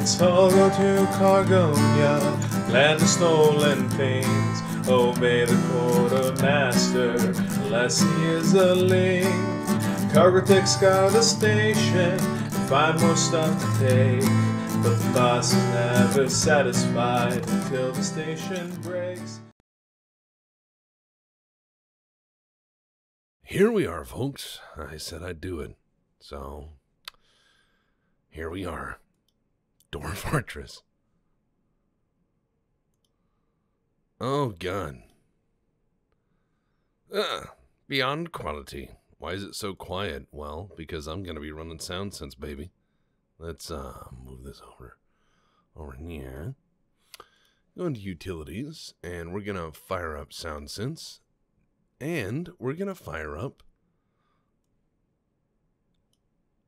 Let's all go to Cargonia, land of stolen things. Obey the quartermaster, unless he is a link. Cargo tech scout the station, find more stuff to take. But the boss is never satisfied until the station breaks. Here we are, folks. I said I'd do it. So, here we are. Dwarf Fortress. Oh, God. Ah, beyond quality. Why is it so quiet? Well, because I'm going to be running sound SoundSense, baby. Let's uh move this over. Over here. Go into Utilities, and we're going to fire up sound SoundSense. And we're going to fire up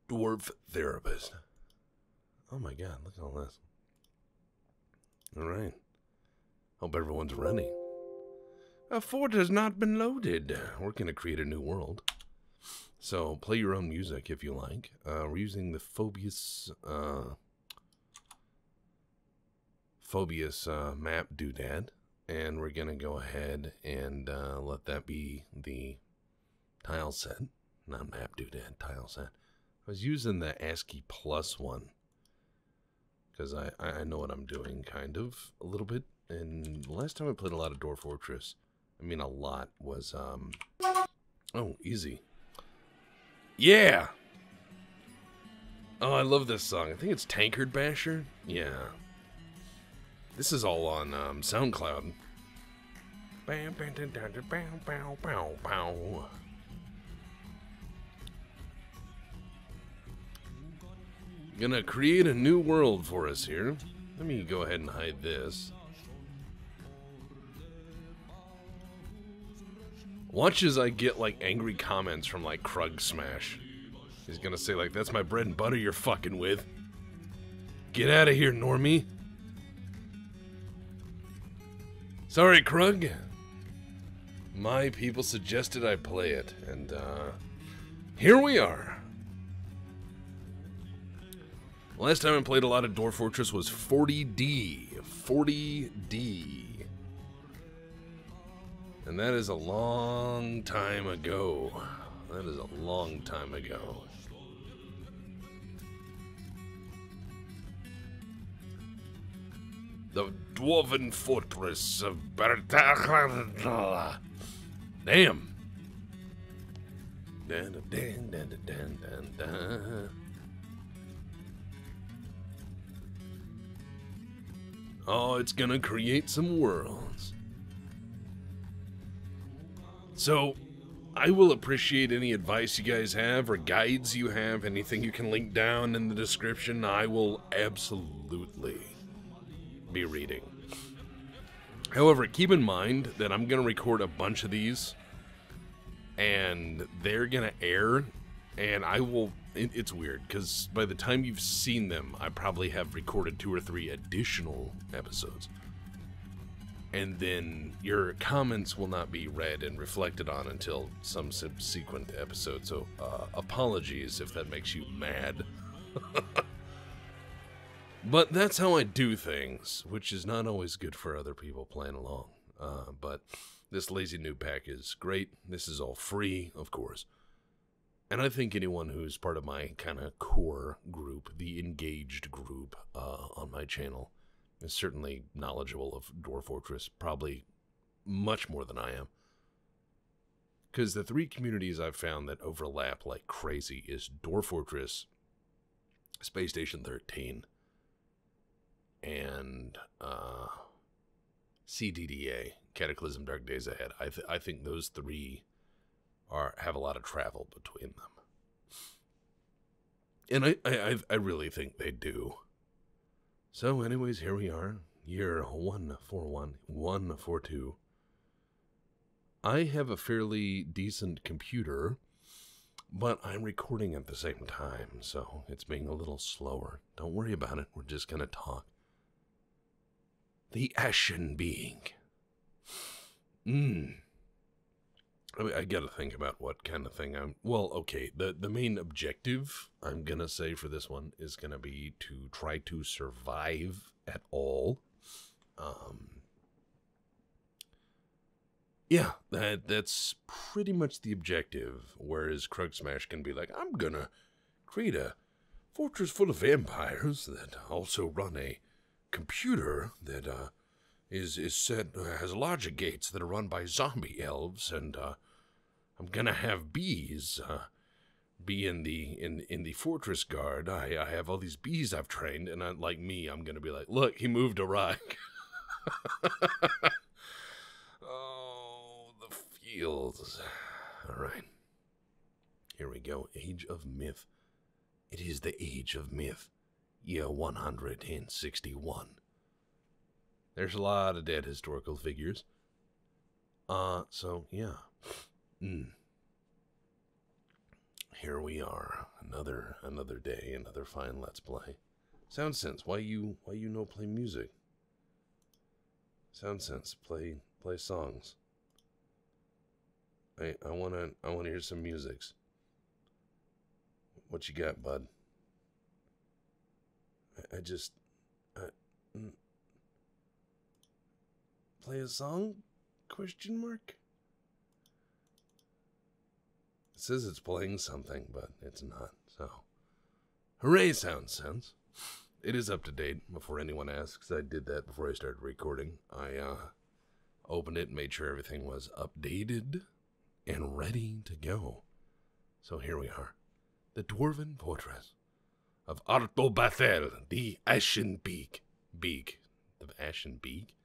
Dwarf Therapist. Oh my god, look at all this. Alright. Hope everyone's ready. A fort has not been loaded. We're going to create a new world. So, play your own music if you like. Uh, we're using the Phoebus, uh, Phoebus uh, map doodad. And we're going to go ahead and uh, let that be the tile set. Not map doodad, tile set. I was using the ASCII plus one because I, I know what I'm doing, kind of, a little bit. And last time I played a lot of Dwarf Fortress, I mean a lot, was, um, oh, easy. Yeah! Oh, I love this song. I think it's Tankard Basher? Yeah. This is all on um, SoundCloud. Gonna create a new world for us here. Let me go ahead and hide this. Watch as I get like angry comments from like Kruggsmash. He's gonna say like, that's my bread and butter you're fucking with. Get out of here, normie. Sorry, Krug. My people suggested I play it, and uh, here we are. Last time I played a lot of Dwarf Fortress was 40D. 40D. And that is a long time ago. That is a long time ago. The Dwarven Fortress of Bertha. Damn. Oh, it's gonna create some worlds. So, I will appreciate any advice you guys have or guides you have, anything you can link down in the description. I will absolutely be reading. However, keep in mind that I'm going to record a bunch of these and they're going to air and I will it, it's weird because by the time you've seen them, I probably have recorded two or three additional episodes. And then your comments will not be read and reflected on until some subsequent episode. So, uh, apologies if that makes you mad. but that's how I do things, which is not always good for other people playing along. Uh, but this Lazy Newb Pack is great. This is all free, of course. And I think anyone who's part of my kind of core group, the engaged group uh, on my channel, is certainly knowledgeable of Dwarf Fortress, probably much more than I am. Because the three communities I've found that overlap like crazy is Dwarf Fortress, Space Station 13, and uh, CDDA, Cataclysm Dark Days Ahead. I, th- I think those three are have a lot of travel between them. And I, I, I really think they do. So, anyways, here we are, year 141, 142. I have a fairly decent computer, but I'm recording at the same time, so it's being a little slower. Don't worry about it, we're just gonna talk. The Ashen Being. Mmm. I, mean, I got to think about what kind of thing I'm. Well, okay. The the main objective I'm gonna say for this one is gonna be to try to survive at all. Um. Yeah, that that's pretty much the objective. Whereas Kruggsmash can be like, I'm gonna create a fortress full of vampires that also run a computer that uh, is is set uh, has larger gates that are run by zombie elves, and uh, I'm gonna have bees uh, be in the in in the fortress guard. I I have all these bees I've trained, and I, like me, I'm gonna be like, look, he moved a rock. oh, the fields. All right, here we go. Age of Myth. It is the age of myth, year 161. There's a lot of dead historical figures. Uh, so yeah. Mm. Here we are, another another day, another fine let's play. SoundSense, why you why you no play music? SoundSense, play play songs. I I wanna I wanna hear some musics. What you got, bud? I, I just mm. Play a song? Question mark. It says it's playing something, but it's not. So, hooray! SoundSense. It is up to date. Before anyone asks, I did that before I started recording. I uh, opened it and made sure everything was updated and ready to go. So here we are the dwarven fortress of Artobathel, the Ashen Beak. Beak. The Ashen Beak?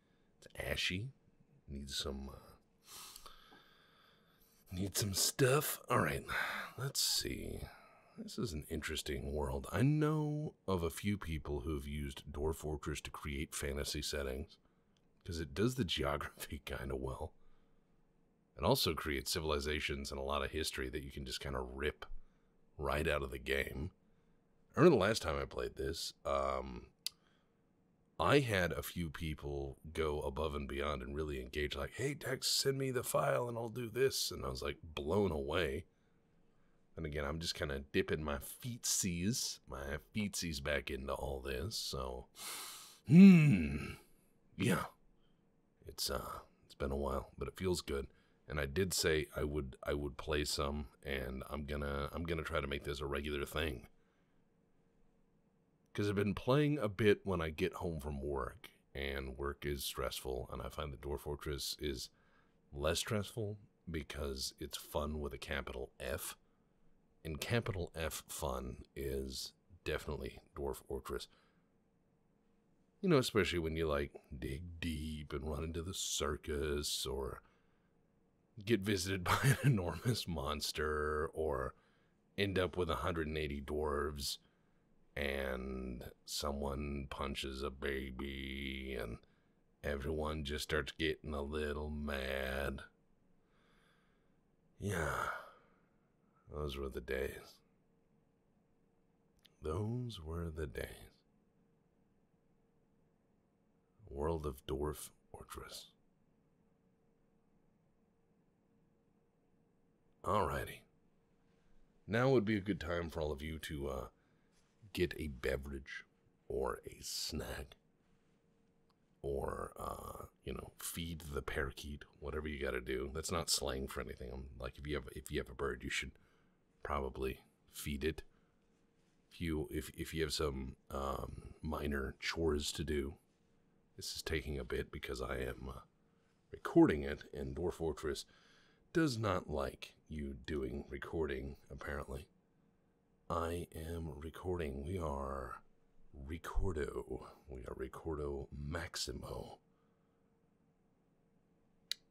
Ashy. Needs some. Uh, needs some stuff. Alright, let's see. This is an interesting world. I know of a few people who've used Dwarf Fortress to create fantasy settings because it does the geography kind of well. It also creates civilizations and a lot of history that you can just kind of rip right out of the game. I remember the last time I played this, um, I had a few people go above and beyond and really engage, like, hey, Tex, send me the file and I'll do this. And I was like blown away. And again, I'm just kind of dipping my feetsies, my feetsies back into all this. So, hmm, yeah, it's uh, it's been a while, but it feels good and I did say I would I would play some and I'm gonna I'm gonna try to make this a regular thing. Cause I've been playing a bit when I get home from work and work is stressful and I find that Dwarf Fortress is less stressful because it's fun with a capital F. And capital F fun is definitely Dwarf Fortress. You know, especially when you like dig deep and run into the circus or get visited by an enormous monster or end up with 180 dwarves and someone punches a baby and everyone just starts getting a little mad. Yeah, those were the days. Those were the days. World of Dwarf Fortress. Alrighty. Now would be a good time for all of you to uh, get a beverage or a snack or, uh, you know, feed the parakeet, whatever you got to do. That's not slang for anything. I'm like, if you have if you have a bird, you should probably feed it. If you if if you have some um, minor chores to do, this is taking a bit because I am uh, recording it, and Dwarf Fortress does not like you doing recording, apparently. I am recording. We are Recordo. We are Recordo Maximo.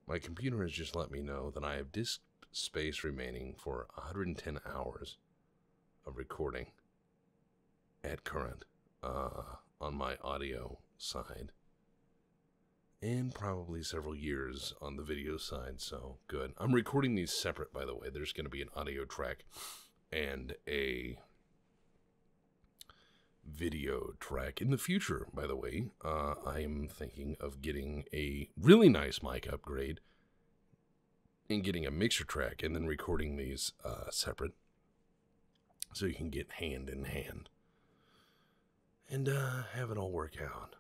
My computer has just let me know that I have disk space remaining for 110 hours of recording at current uh, on my audio side and probably several years on the video side, so good. I'm recording these separate, by the way. There's going to be an audio track and a video track in the future, by the way. Uh, I am thinking of getting a really nice mic upgrade and getting a mixer track and then recording these uh, separate so you can get hand in hand and uh, have it all work out.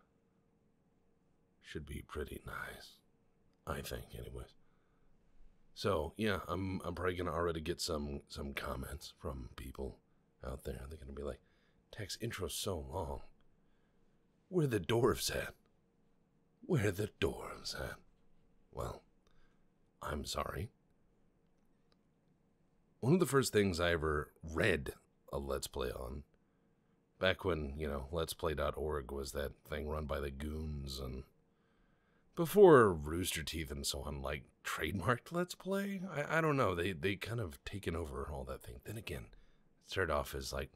Should be pretty nice, I think, anyways. So yeah, I'm I'm probably gonna already get some some comments from people out there. They're gonna be like, "Text intro so long. Where the dwarves at? Where the dwarves at?" Well, I'm sorry. One of the first things I ever read a Let's Play on, back when, you know, Let's Play.org was that thing run by the goons and before Rooster Teeth and so on, like trademarked Let's Play. I, I don't know. They they kind of taken over all that thing. Then again, it started off as like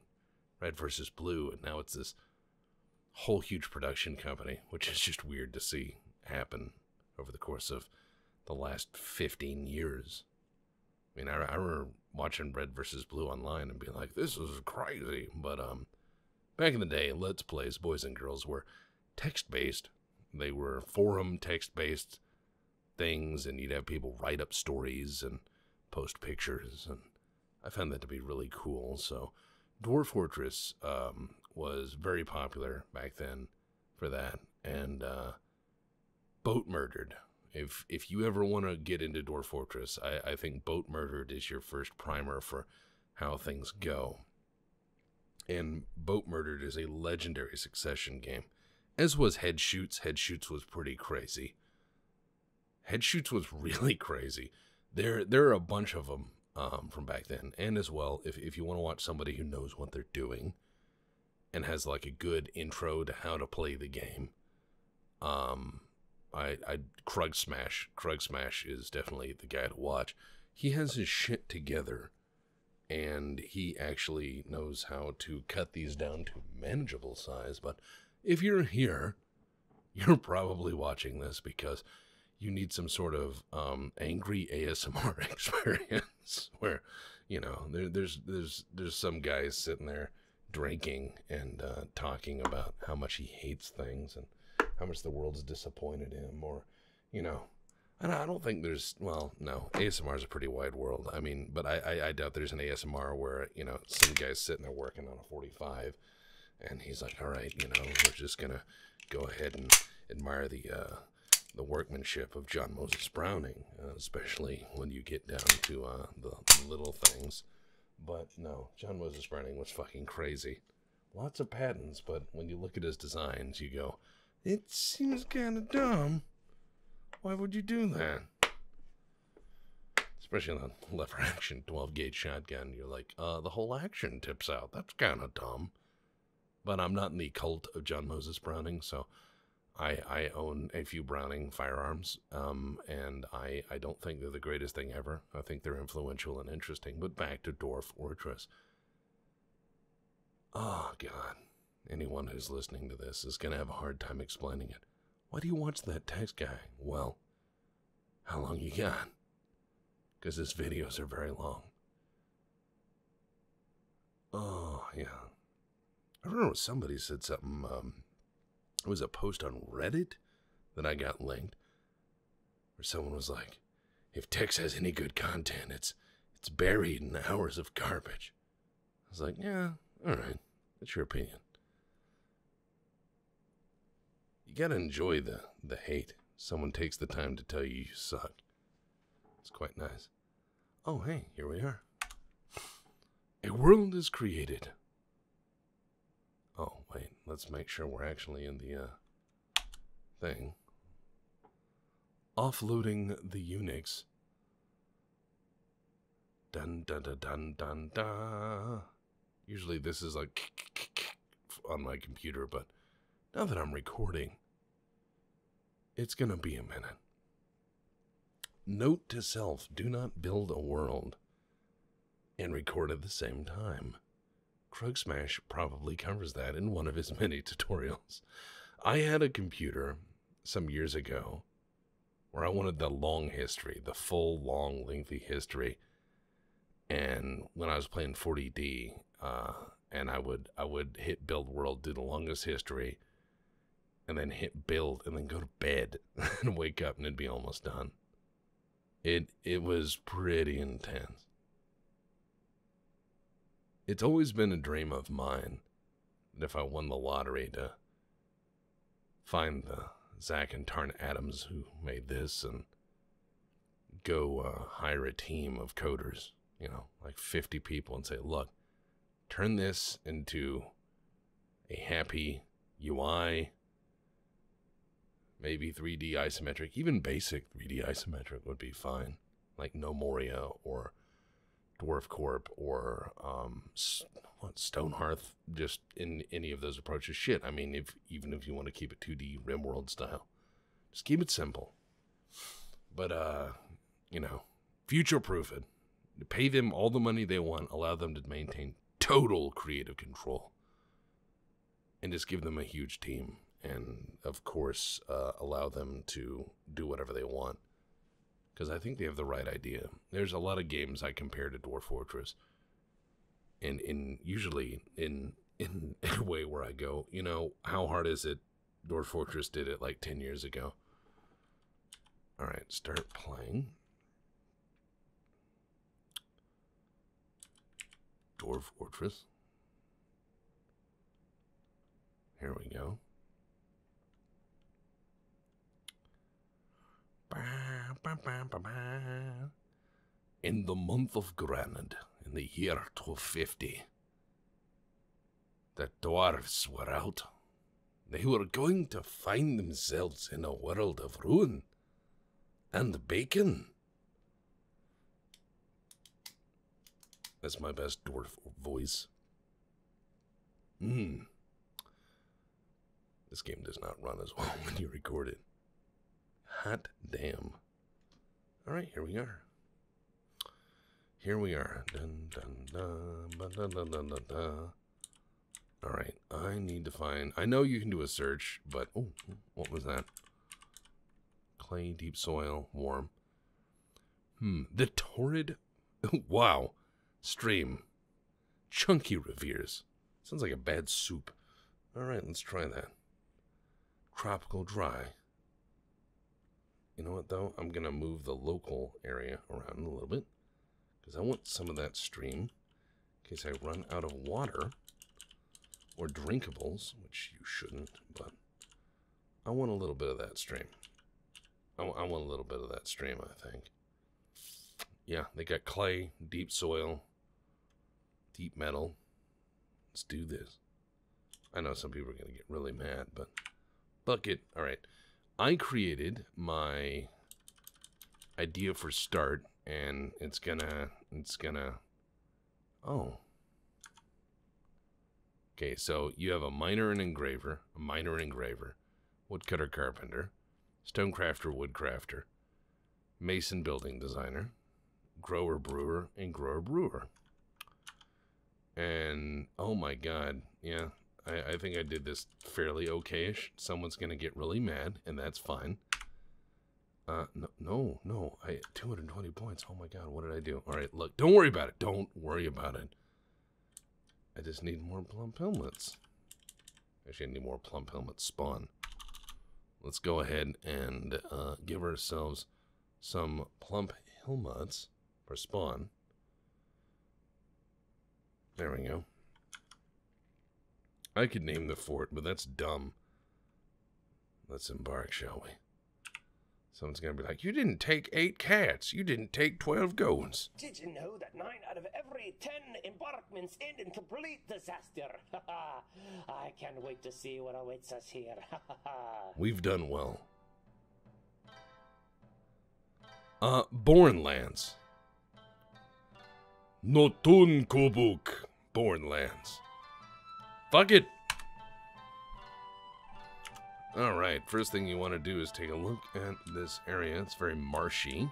Red versus Blue, and now it's this whole huge production company, which is just weird to see happen over the course of the last 15 years. I mean, I, I remember watching Red versus Blue online and being like, this is crazy. But um, back in the day, Let's Plays, boys and girls, were text based. They were forum text based things, and you'd have people write up stories and post pictures. And I found that to be really cool. So, Dwarf Fortress um, was very popular back then for that. And uh, Boatmurdered if if you ever want to get into Dwarf Fortress, I, I think Boatmurdered is your first primer for how things go. And Boatmurdered is a legendary succession game, as was Headshoots. Head Shoots was pretty crazy. Headshoots was really crazy. There there are a bunch of them um, from back then, and as well, if if you want to watch somebody who knows what they're doing, and has like a good intro to how to play the game, um, I, I Kruggsmash. Krug Smash is definitely the guy to watch. He has his shit together, and he actually knows how to cut these down to manageable size. But if you're here, you're probably watching this because you need some sort of um, angry ASMR experience where, you know, there, there's there's there's some guys sitting there drinking and uh, talking about how much he hates things and how much the world's disappointed him, or, you know, and I don't think there's, well, no, ASMR is a pretty wide world. I mean, but I, I, I doubt there's an ASMR where, you know, some guy's sitting there working on a 45 and he's like, all right, you know, we're just going to go ahead and admire the, uh, the workmanship of John Moses Browning, uh, especially when you get down to uh, the, the little things. But no, John Moses Browning was fucking crazy. Lots of patents, but when you look at his designs, you go, it seems kind of dumb. Why would you do that? Especially on a lever action 12 gauge shotgun. You're like, uh, the whole action tips out. That's kind of dumb. But I'm not in the cult of John Moses Browning, so I, I own a few Browning firearms, um, and I, I don't think they're the greatest thing ever. I think they're influential and interesting. But back to Dwarf Fortress. Oh, God anyone who's listening to this is going to have a hard time explaining it. Why do you watch that text guy? Well, how long you got? Because his videos are very long. Oh, yeah. I remember somebody said something, um, it was a post on Reddit that I got linked, where someone was like, if Tex has any good content, it's it's buried in hours of garbage. I was like, yeah, all right, that's your opinion. You gotta enjoy the, the hate. Someone takes the time to tell you you suck. It's quite nice. Oh, hey, here we are. A world is created. Oh, wait, let's make sure we're actually in the uh, thing. Offloading the Unix. Dun dun dun dun dun dun. Usually this is like on my computer, but now that I'm recording, it's going to be a minute. Note to self do not build a world and record at the same time. Kruggsmash probably covers that in one of his many tutorials. I had a computer some years ago where I wanted the long history, the full, long, lengthy history. And when I was playing 40D, uh, and I would I would hit build world, do the longest history, and then hit build and then go to bed and wake up and it'd be almost done. It it was pretty intense. It's always been a dream of mine that if I won the lottery to find the Zach and Tarn Adams who made this and go uh, hire a team of coders, you know, like 50 people and say, look, turn this into a happy UI, maybe 3D isometric, even basic 3D isometric would be fine, like Gnomoria or DwarfCorp or um, what, Stonehearth, just in any of those approaches. Shit, I mean, if even if you want to keep it 2D RimWorld style, just keep it simple. But uh, you know, future proof it. Pay them all the money they want. Allow them to maintain total creative control, and just give them a huge team. And of course, uh, allow them to do whatever they want because I think they have the right idea. There's a lot of games I compare to Dwarf Fortress, and in usually in in, a way where I go, you know, how hard is it? Dwarf Fortress did it like ten years ago. All right, start playing. Dwarf Fortress. Here we go. In the month of Granite, in the year 1250, the dwarfs were out. They were going to find themselves in a world of ruin and bacon. That's my best dwarf voice. Hmm. This game does not run as well when you record it. Hot damn. Alright, here we are. Here we are. Dun, dun, dun, dun. Alright, I need to find... I know you can do a search, but... Oh, what was that? Clay, deep soil, warm. Hmm, the torrid... wow. Stream. Chunky reveres. Sounds like a bad soup. Alright, let's try that. Tropical dry. You know what, though? I'm going to move the local area around a little bit. Because I want some of that stream. In case I run out of water. Or drinkables, which you shouldn't, but... I want a little bit of that stream. I, I want a little bit of that stream, I think. Yeah, they got clay, deep soil, deep metal. Let's do this. I know some people are going to get really mad, but bucket. All right. I created my idea for start and it's gonna it's gonna oh. Okay so you have a miner and engraver a miner and engraver woodcutter carpenter stonecrafter woodcrafter mason building designer grower brewer and grower brewer. And oh my god yeah I, I think I did this fairly okayish. Someone's gonna get really mad, and that's fine. Uh, no, no, no. I 220 points. Oh my god, what did I do? All right, look, don't worry about it. Don't worry about it. I just need more plump helmets. Actually, I need more plump helmets spawn. Let's go ahead and uh, give ourselves some plump helmets for spawn. There we go. I could name the fort, but that's dumb. Let's embark, shall we? Someone's gonna be like, You didn't take eight cats. You didn't take twelve goons. Did you know that nine out of every ten embarkments end in complete disaster? I can't wait to see what awaits us here. We've done well. Uh, Bornlands. Notun Kobuk. Bornlands. Fuck it. Alright, first thing you want to do is take a look at this area. It's very marshy.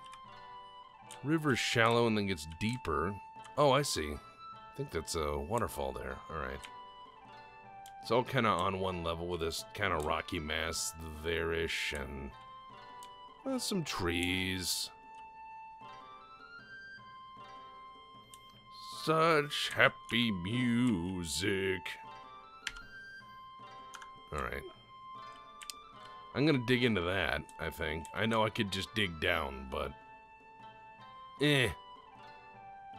River's shallow and then gets deeper. Oh, I see. I think that's a waterfall there. Alright. It's all kind of on one level with this kind of rocky mass there-ish and uh, some trees. Such happy music. Alright. I'm gonna dig into that, I think. I know I could just dig down, but Eh.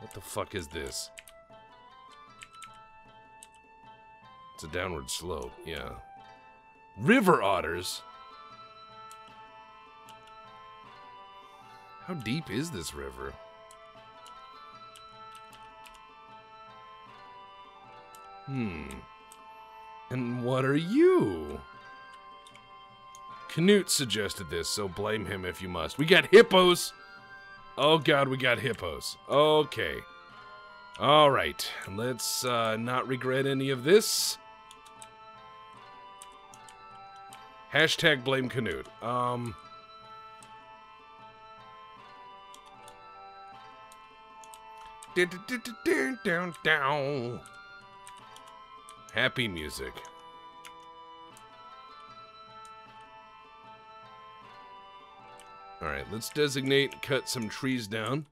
What the fuck is this? It's a downward slope, yeah. River otters? How deep is this river? Hmm. And what are you? Knut suggested this, so blame him if you must. We got hippos! Oh god, we got hippos. Okay. Alright, let's uh, not regret any of this. Hashtag blame Canute. Um... Down, down. Happy music. Alright, let's designate cut some trees down.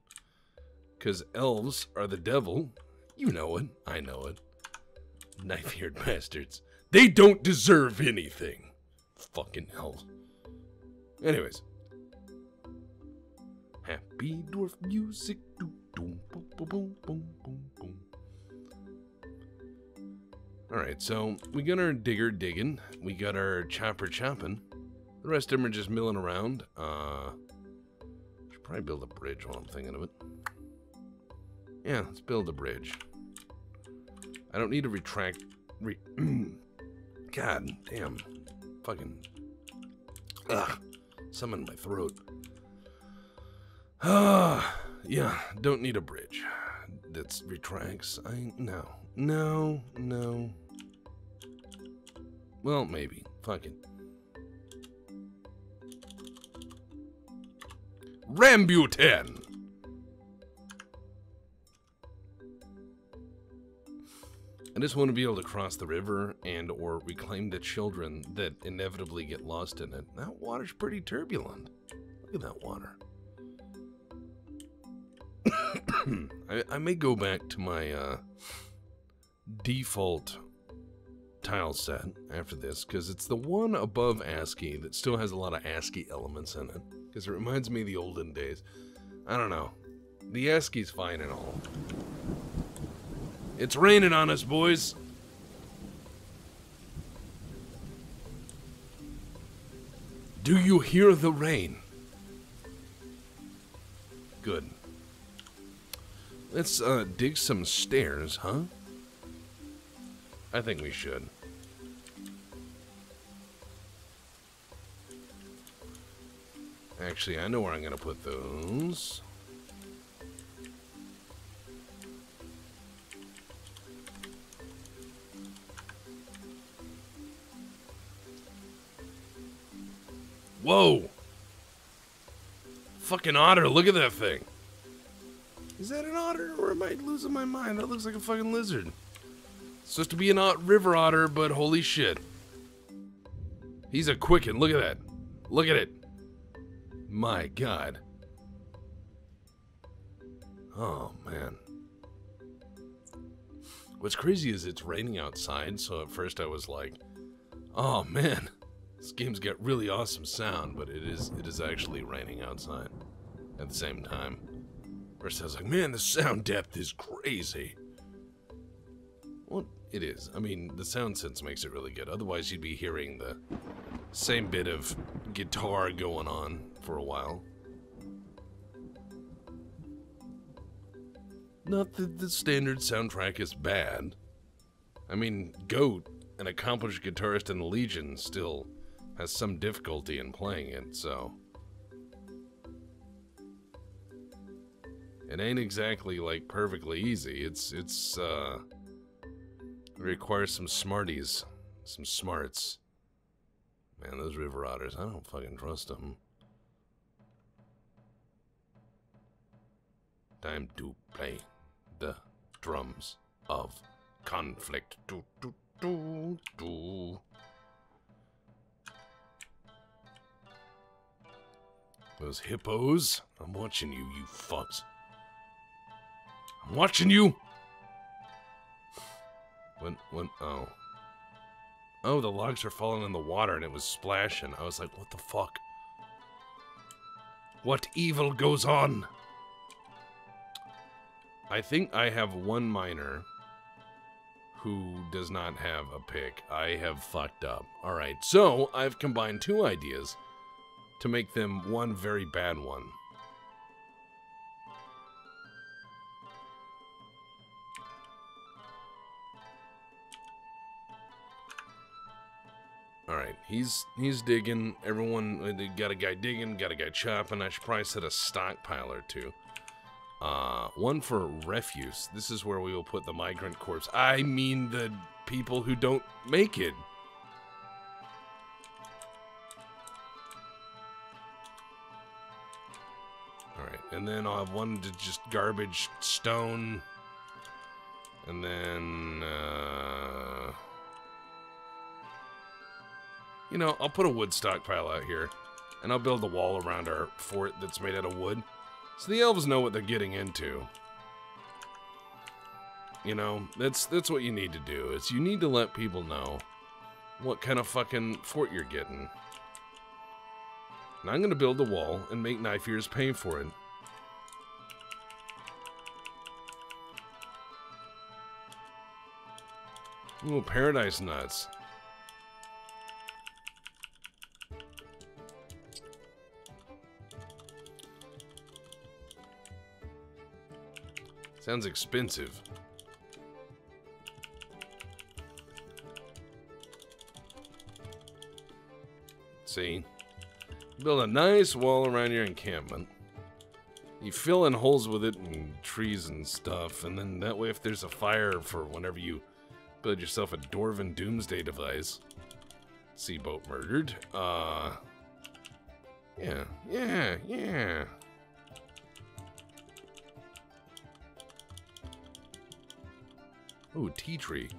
Because elves are the devil. You know it. I know it. Knife-eared bastards. They don't deserve anything. Fucking elves. Anyways. Happy dwarf music. Doo, doo, boom, boom, boom, boom, boom, boom. Alright, so we got our digger digging. We got our chopper chopping. The rest of them are just milling around. Uh, should probably build a bridge while I'm thinking of it. Yeah, let's build a bridge. I don't need to retract. Re God damn. Fucking. Ugh. In my throat. Ah, yeah, don't need a bridge. That retracts. I. No. No, no. Well, maybe. Fuck it. Rambutan! I just want to be able to cross the river and or reclaim the children that inevitably get lost in it. That water's pretty turbulent. Look at that water. I, I, may go back to my uh, default tile set after this because it's the one above ASCII that still has a lot of ASCII elements in it because it reminds me of the olden days. I don't know. The ASCII's fine and all. It's raining on us, boys. Do you hear the rain? Good. Let's uh, dig some stairs, huh? I think we should. Actually, I know where I'm going to put those. Whoa! Fucking otter, look at that thing. Is that an otter or am I losing my mind? That looks like a fucking lizard. It's supposed to be an ot river otter, but holy shit. He's a quicken, look at that. Look at it. My god. Oh, man. What's crazy is it's raining outside, so at first I was like, oh man, this game's got really awesome sound, but it is it is actually raining outside at the same time. First I was like, man, the sound depth is crazy. Well, it is. I mean, the SoundSense makes it really good. Otherwise, you'd be hearing the same bit of guitar going on for a while. Not that the standard soundtrack is bad. I mean, Goat, an accomplished guitarist in the Legion, still has some difficulty in playing it, so. It ain't exactly like perfectly easy. It's it's uh it requires some smarties, some smarts. Man, those river otters, I don't fucking trust them. Time to play the drums of conflict. Do, do, do, do. Those hippos, I'm watching you, you fucks. I'm watching you. When, when, oh. Oh, the logs are falling in the water and it was splashing. I was like, what the fuck? What evil goes on? I think I have one miner who does not have a pick. I have fucked up. All right, so I've combined two ideas to make them one very bad one. All right, he's he's digging. Everyone uh, got a guy digging, got a guy chopping. I should probably set a stockpile or two. Uh, one for refuse. This is where we will put the migrant corpse. I mean the people who don't make it. All right, and then I'll have one to just garbage stone, and then. Uh, you know, I'll put a wood stockpile out here, and I'll build a wall around our fort that's made out of wood, so the elves know what they're getting into. You know, that's that's what you need to do. Is you need to let people know what kind of fucking fort you're getting. And I'm gonna build a wall and make knife ears pay for it. Ooh, paradise nuts. Sounds expensive. See? Build a nice wall around your encampment. You fill in holes with it and trees and stuff, and then that way if there's a fire for whenever you build yourself a Dwarven Doomsday device. See boat murdered. Uh Yeah, yeah, yeah. Ooh, tea tree.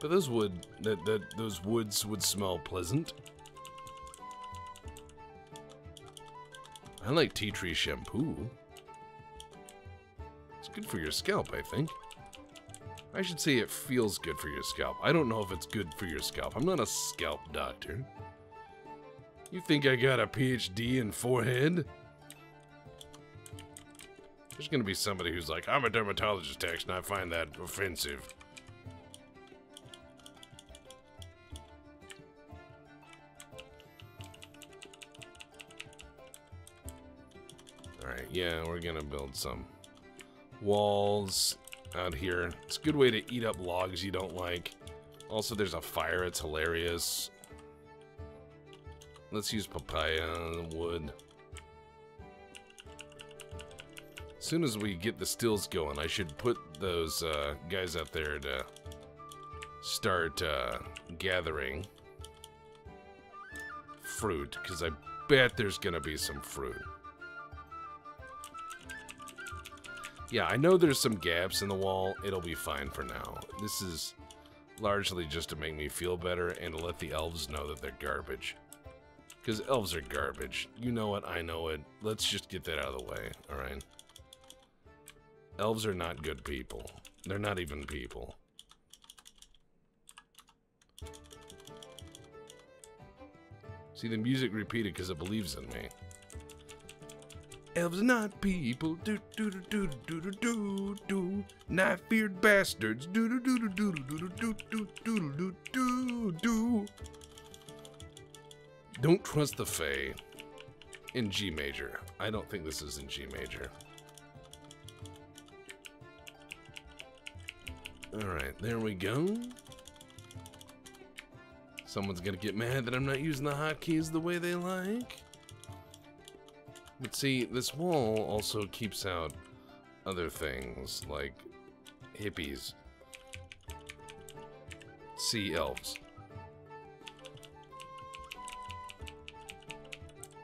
But those wood that that those woods would smell pleasant. I like tea tree shampoo. It's good for your scalp, I think. I should say it feels good for your scalp. I don't know if it's good for your scalp. I'm not a scalp doctor. You think I got a PhD in forehead? There's gonna be somebody who's like, I'm a dermatologist, Tex, and I find that offensive. Alright, yeah, we're gonna build some walls out here. It's a good way to eat up logs you don't like. Also, there's a fire, it's hilarious. Let's use papaya wood. As soon as we get the stills going, I should put those uh, guys out there to start uh, gathering fruit, because I bet there's going to be some fruit. Yeah, I know there's some gaps in the wall. It'll be fine for now. This is largely just to make me feel better and to let the elves know that they're garbage. Because elves are garbage. You know it, I know it. Let's just get that out of the way, alright? Elves are not good people. They're not even people. See, the music repeated because it believes in me. Elves are not people. Do do do do do do do do. Knife-eared bastards. Do do do do do do do do do do do do. Don't trust the Fae. In G major. I don't think this is in G major. Alright, there we go. Someone's gonna get mad that I'm not using the hotkeys the way they like. But see, this wall also keeps out other things, like hippies. Sea elves.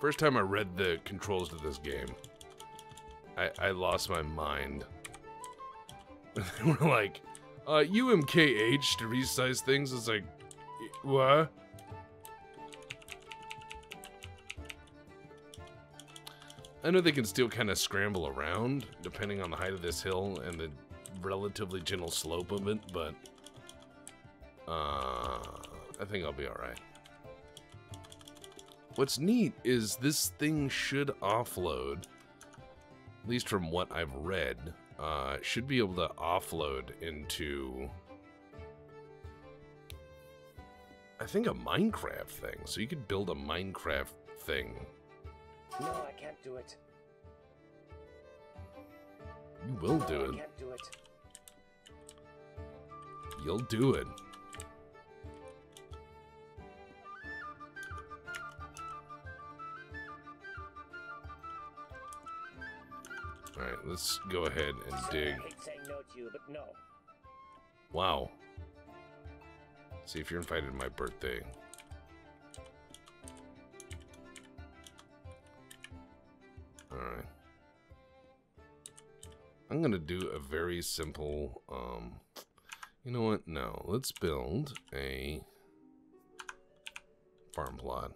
First time I read the controls to this game, I, I lost my mind. We're like, uh, UMKH to resize things is like, what? I know they can still kind of scramble around, depending on the height of this hill and the relatively gentle slope of it, but uh, I think I'll be alright. What's neat is this thing should offload at least from what I've read, uh, should be able to offload into, I think, a Minecraft thing. So you could build a Minecraft thing. No, I can't do it. You will No, do it. can't do it. You'll do it. Alright, let's go ahead and dig. I hate saying no to you, but no. Wow. See if you're invited to my birthday. Alright. I'm gonna do a very simple, um, you know what? No, let's build a farm plot.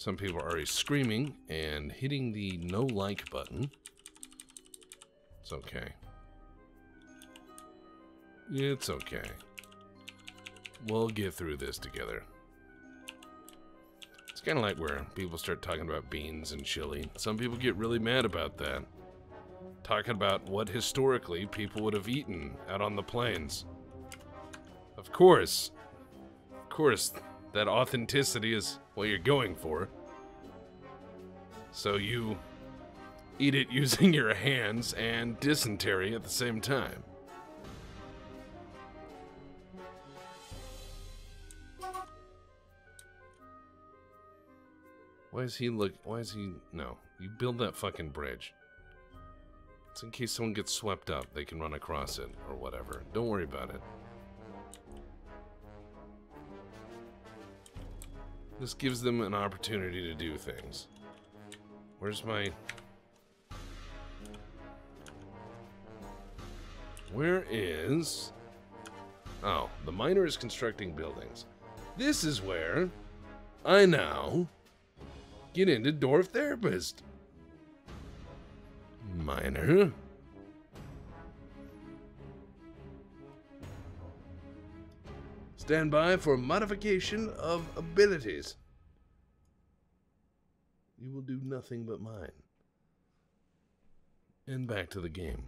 Some people are already screaming and hitting the no like button. It's okay. It's okay. We'll get through this together. It's kind of like where people start talking about beans and chili. Some people get really mad about that. Talking about what historically people would have eaten out on the plains. Of course. Of course, that authenticity is what you're going for. So you eat it using your hands and dysentery at the same time. Why is he look? Why is he? No, you build that fucking bridge. It's in case someone gets swept up, they can run across it or whatever. Don't worry about it. This gives them an opportunity to do things. Where's my... Where is... Oh, the miner is constructing buildings. This is where I now get into Dwarf Therapist. Miner. Stand by for modification of abilities. You will do nothing but mine. And back to the game.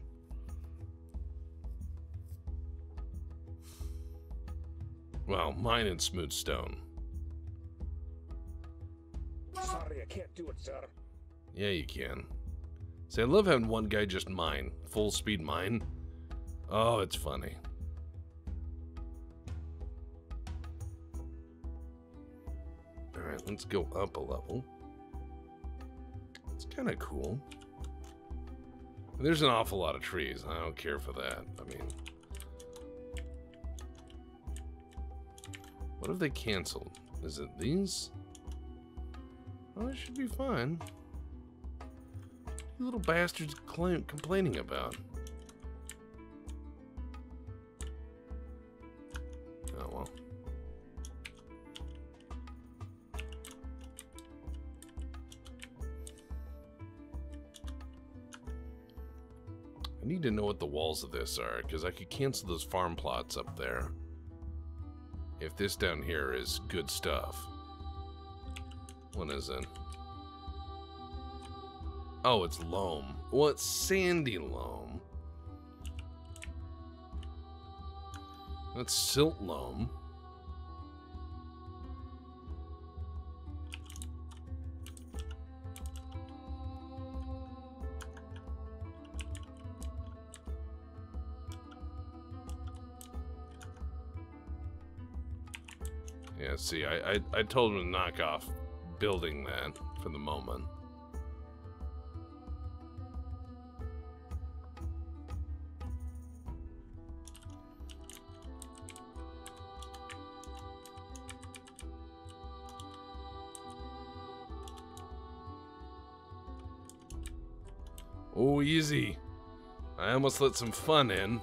Well, mine and smooth stone. Sorry, I can't do it, sir. Yeah, you can. See, I love having one guy just mine, full speed mine. Oh, it's funny. Alright, let's go up a level. It's kind of cool. There's an awful lot of trees. I don't care for that. I mean, what have they canceled? Is it these? Oh, it should be fine. You little bastards claim, complaining about. Oh well. Need to know what the walls of this are, because I could cancel those farm plots up there. If this down here is good stuff. What is it? Oh, it's loam. Well, it's sandy loam. That's silt loam. Yeah, see, I, I, I told him to knock off building that for the moment. Oh, easy. I almost let some fun in.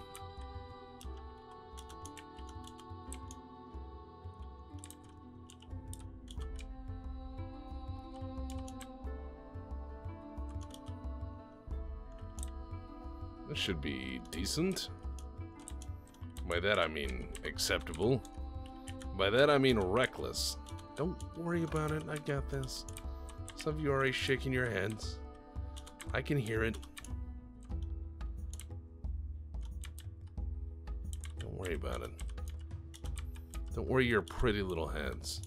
Should be decent. By that I mean acceptable. By that I mean reckless. Don't worry about it, I got this. Some of you are already shaking your heads. I can hear it. Don't worry about it. Don't worry your pretty little heads.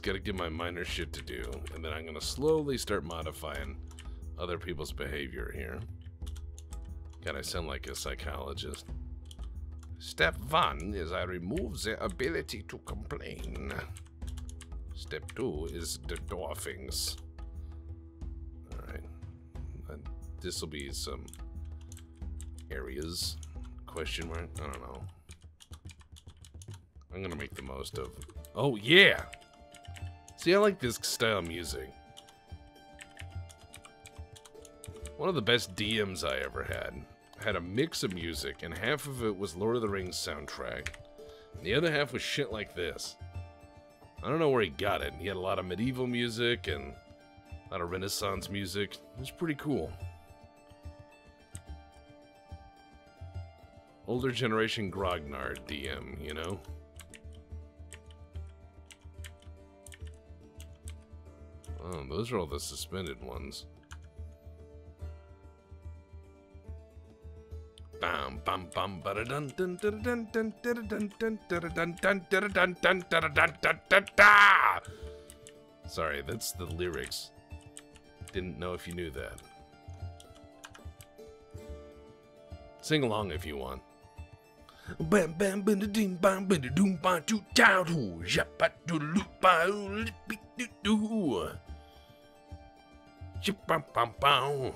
Just gotta give my minor shit to do, and then I'm gonna slowly start modifying other people's behavior here. God, I sound like a psychologist. Step one is I remove the ability to complain. Step two is the dwarfings. Alright. This will be some areas. Question mark? I don't know. I'm gonna make the most of. Oh, yeah! See, I like this style of music. One of the best DMs I ever had. Had a mix of music, and half of it was Lord of the Rings soundtrack. And the other half was shit like this. I don't know where he got it. He had a lot of medieval music and a lot of Renaissance music. It was pretty cool. Older generation Grognard DM, you know? Oh, those are all the suspended ones. Bam bam bam. Sorry, that's the lyrics. Didn't know if you knew that. Sing along if you want. Bam bam bam bam bam bam doo dow doo japa doo loo ba de pam pam pam.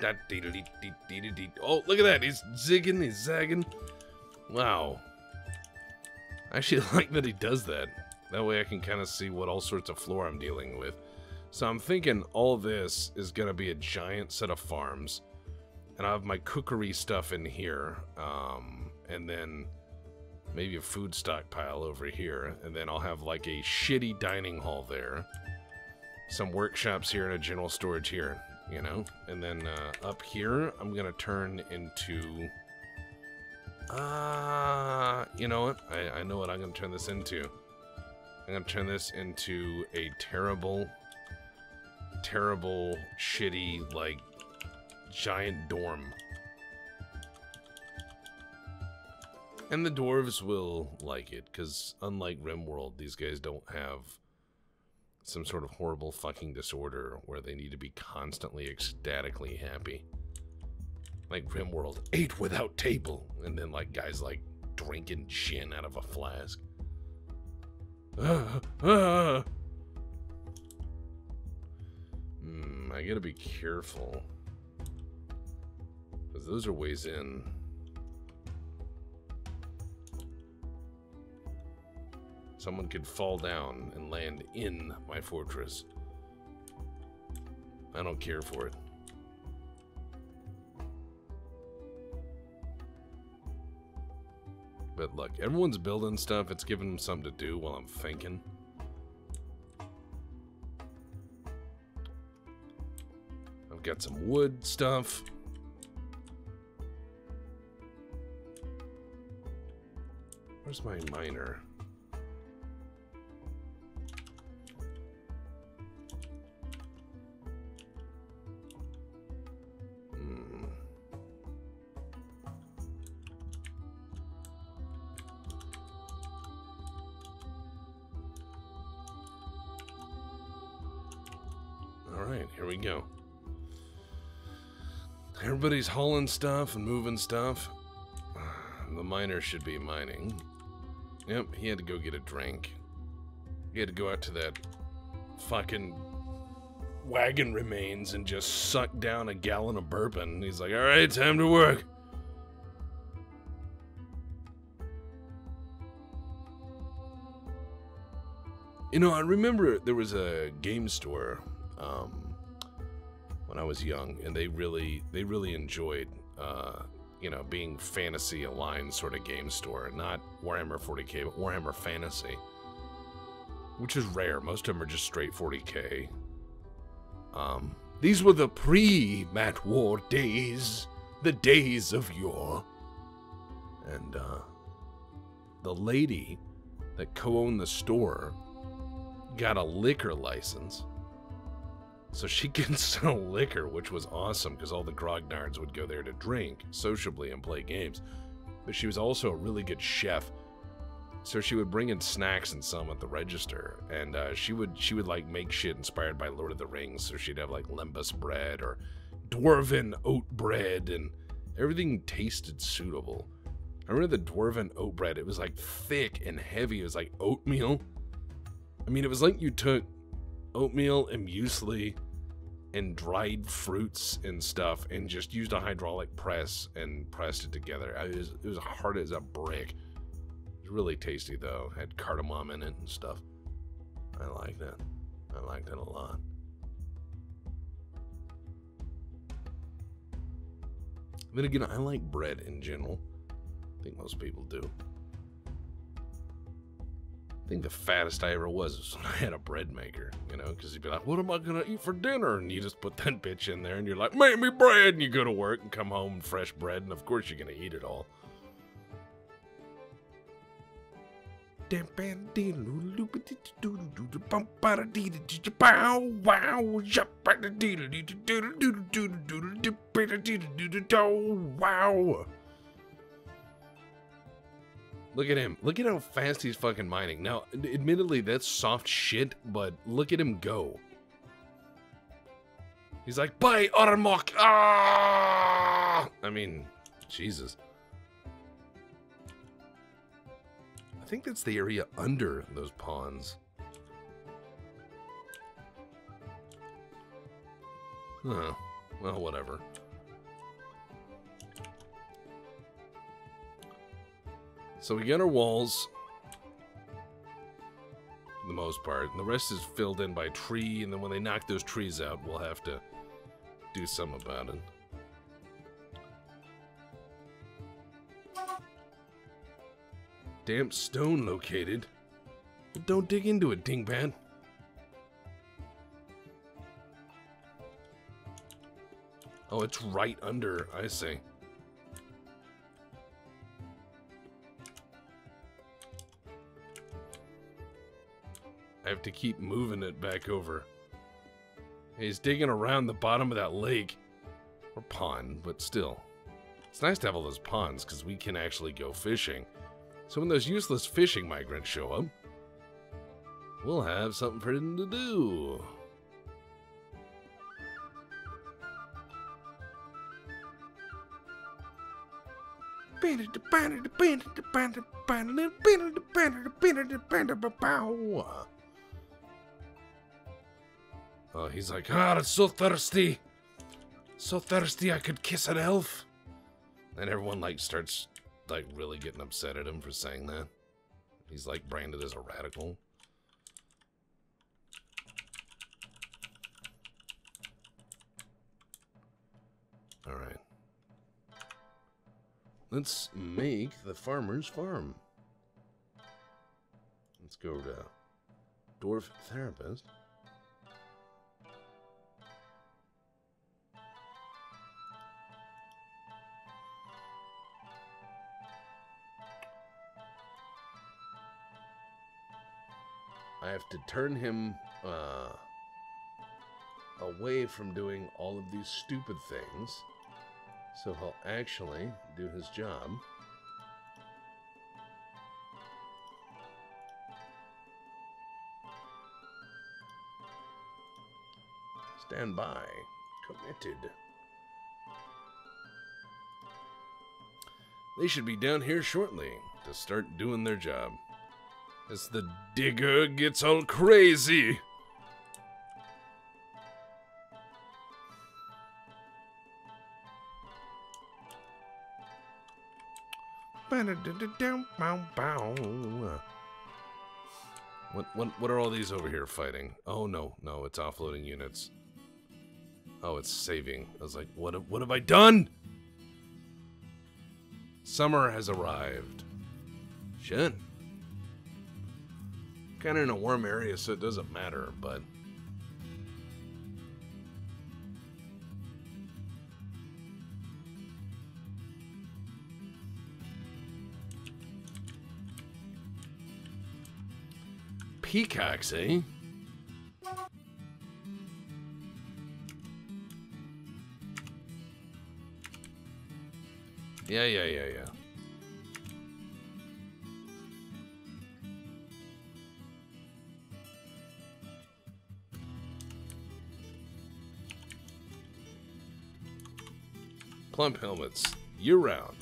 Dun dun Oh, look at that. He's zigging, he's zagging. Wow. I actually like that he does that. That way I can kind of see what all sorts of floor I'm dealing with. So I'm thinking all this is going to be a giant set of farms. And I have my cookery stuff in here. Um, and then maybe a food stockpile over here. And then I'll have like a shitty dining hall there some workshops here and a general storage here, you know? And then uh, up here, I'm going to turn into... Uh, you know what? I, I know what I'm going to turn this into. I'm going to turn this into a terrible, terrible, shitty, like, giant dorm. And the dwarves will like it, because unlike RimWorld, these guys don't have some sort of horrible fucking disorder where they need to be constantly ecstatically happy. Like RimWorld, ate without table, and then like guys like drinking gin out of a flask. Hmm, I gotta be careful. Because those are ways in. Someone could fall down and land in my fortress. I don't care for it. But look, everyone's building stuff. It's giving them something to do while I'm thinking. I've got some wood stuff. Where's my miner? everybody's hauling stuff and moving stuff. The miner should be mining. Yep, he had to go get a drink. He had to go out to that fucking wagon remains and just suck down a gallon of bourbon. He's like, alright, time to work. You know, I remember there was a game store um, when I was young, and they really they really enjoyed uh, you know being fantasy aligned sort of game store, not Warhammer 40k, but Warhammer Fantasy, which is rare. Most of them are just straight 40k. Um, these were the pre-Mat War days, the days of yore, and uh, the lady that co-owned the store got a liquor license. So she could sell liquor, which was awesome because all the grognards would go there to drink sociably and play games. But she was also a really good chef. So she would bring in snacks and some at the register, and uh, she would she would like make shit inspired by Lord of the Rings. So she'd have like lembas bread or dwarven oat bread, and everything tasted suitable. I remember the dwarven oat bread. It was like thick and heavy. It was like oatmeal. I mean, it was like you took oatmeal and muesli and dried fruits and stuff and just used a hydraulic press and pressed it together. It was, it was hard as a brick. It was really tasty though. Had cardamom in it and stuff. I like that. I like that a lot. Then again, I like bread in general. I think most people do. I think the fattest I ever was was when I had a bread maker, you know, because you'd be like, what am I going to eat for dinner? And you just put that bitch in there and you're like, make me bread. And you go to work and come home fresh bread. And of course, you're going to eat it all. Wow. Look at him. Look at how fast he's fucking mining. Now, admittedly, that's soft shit, but look at him go. He's like, bye, Armok! Ah! I mean, Jesus. I think that's the area under those ponds. Huh. Well, whatever. So we get our walls. For the most part. And the rest is filled in by tree, and then when they knock those trees out, we'll have to do something about it. Damp stone located. But don't dig into it, dingbat. Oh, it's right under, I see. I have to keep moving it back over. He's digging around the bottom of that lake. Or pond, but still. It's nice to have all those ponds, because we can actually go fishing. So when those useless fishing migrants show up, we'll have something for them to do. Oh, he's like, ah, it's so thirsty. So thirsty I could kiss an elf. And everyone like starts like really getting upset at him for saying that. He's like branded as a radical. Alright. Let's make the farmer's farm. Let's go to Dwarf Therapist. I have to turn him uh, away from doing all of these stupid things so he'll actually do his job. Stand by. Committed. They should be down here shortly to start doing their job. As the digger gets all crazy. What, what, what are all these over here fighting? Oh, no, no, it's offloading units. Oh, it's saving. I was like, what, have- what have I done? Summer has arrived. Shit. Kind of in a warm area, so it doesn't matter, but... Peacocks, eh? Yeah, yeah, yeah, yeah. Plump helmets, year round.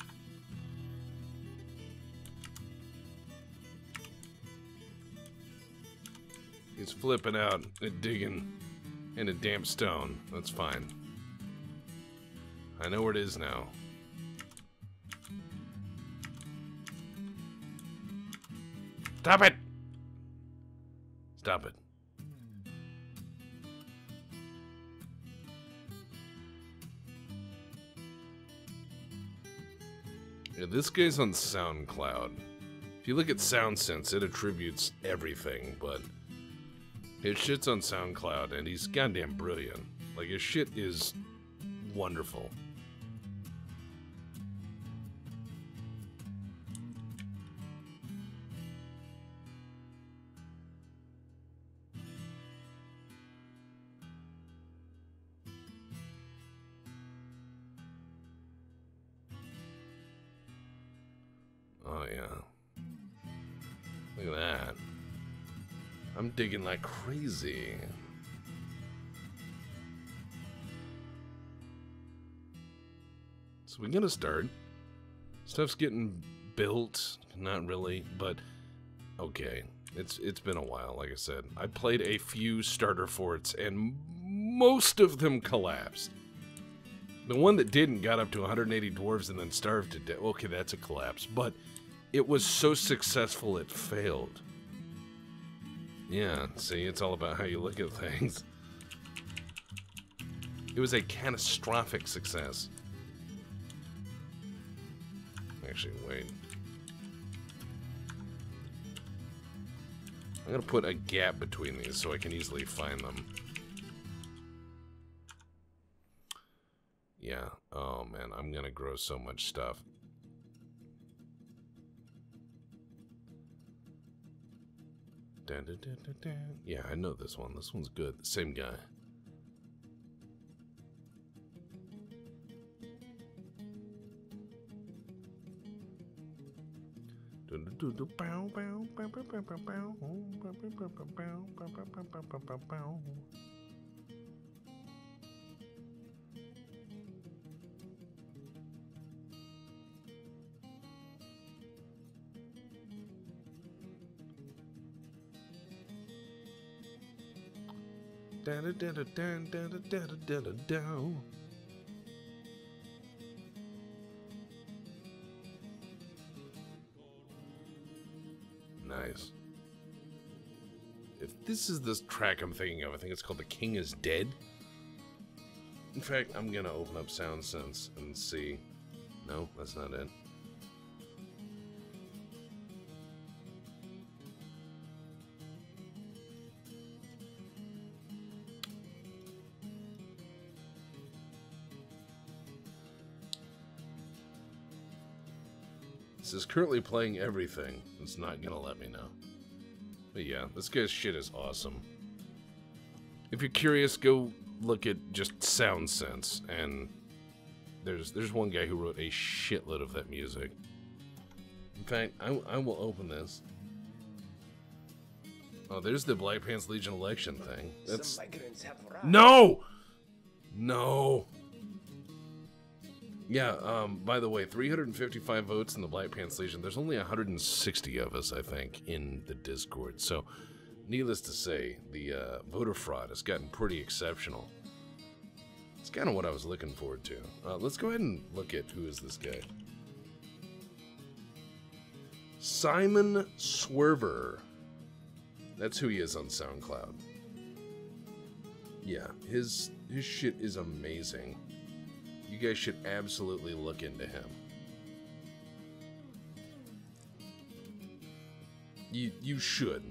He's flipping out and digging in a damp stone. That's fine. I know where it is now. Stop it! Stop it. This guy's on SoundCloud. If you look at SoundSense, it attributes everything, but his shit's on SoundCloud, and he's goddamn brilliant. Like, his shit is wonderful. Oh, yeah. Look at that. I'm digging like crazy. So we gotta start. Stuff's getting built, not really, but okay. It's it's been a while, like I said. I played a few starter forts and most of them collapsed. The one that didn't got up to 180 dwarves and then starved to death. Okay, that's a collapse, but it was so successful it failed. Yeah, see, it's all about how you look at things. It was a catastrophic success. Actually, wait. I'm gonna put a gap between these so I can easily find them. Yeah, oh man, I'm gonna grow so much stuff. Yeah, I know this one. This one's good. The same guy. Nice. If this is the track I'm thinking of, I think it's called The King is Dead. In fact, I'm gonna open up SoundSense and see. No, that's not it. Is currently playing everything. It's not gonna let me know. But yeah, this guy's shit is awesome. If you're curious, go look at just SoundSense, and there's there's one guy who wrote a shitload of that music. In fact, I, I will open this. Oh, there's the Black Pants Legion election thing. That's Some migrants have arrived. no, no. Yeah. Um. By the way, 355 votes in the Black Pants Legion. There's only 160 of us, I think, in the Discord. So, needless to say, the uh, voter fraud has gotten pretty exceptional. It's kind of what I was looking forward to. Uh, let's go ahead and look at who is this guy. Simon Swerwer. That's who he is on SoundCloud. Yeah, his his shit is amazing. You guys should absolutely look into him. You you should.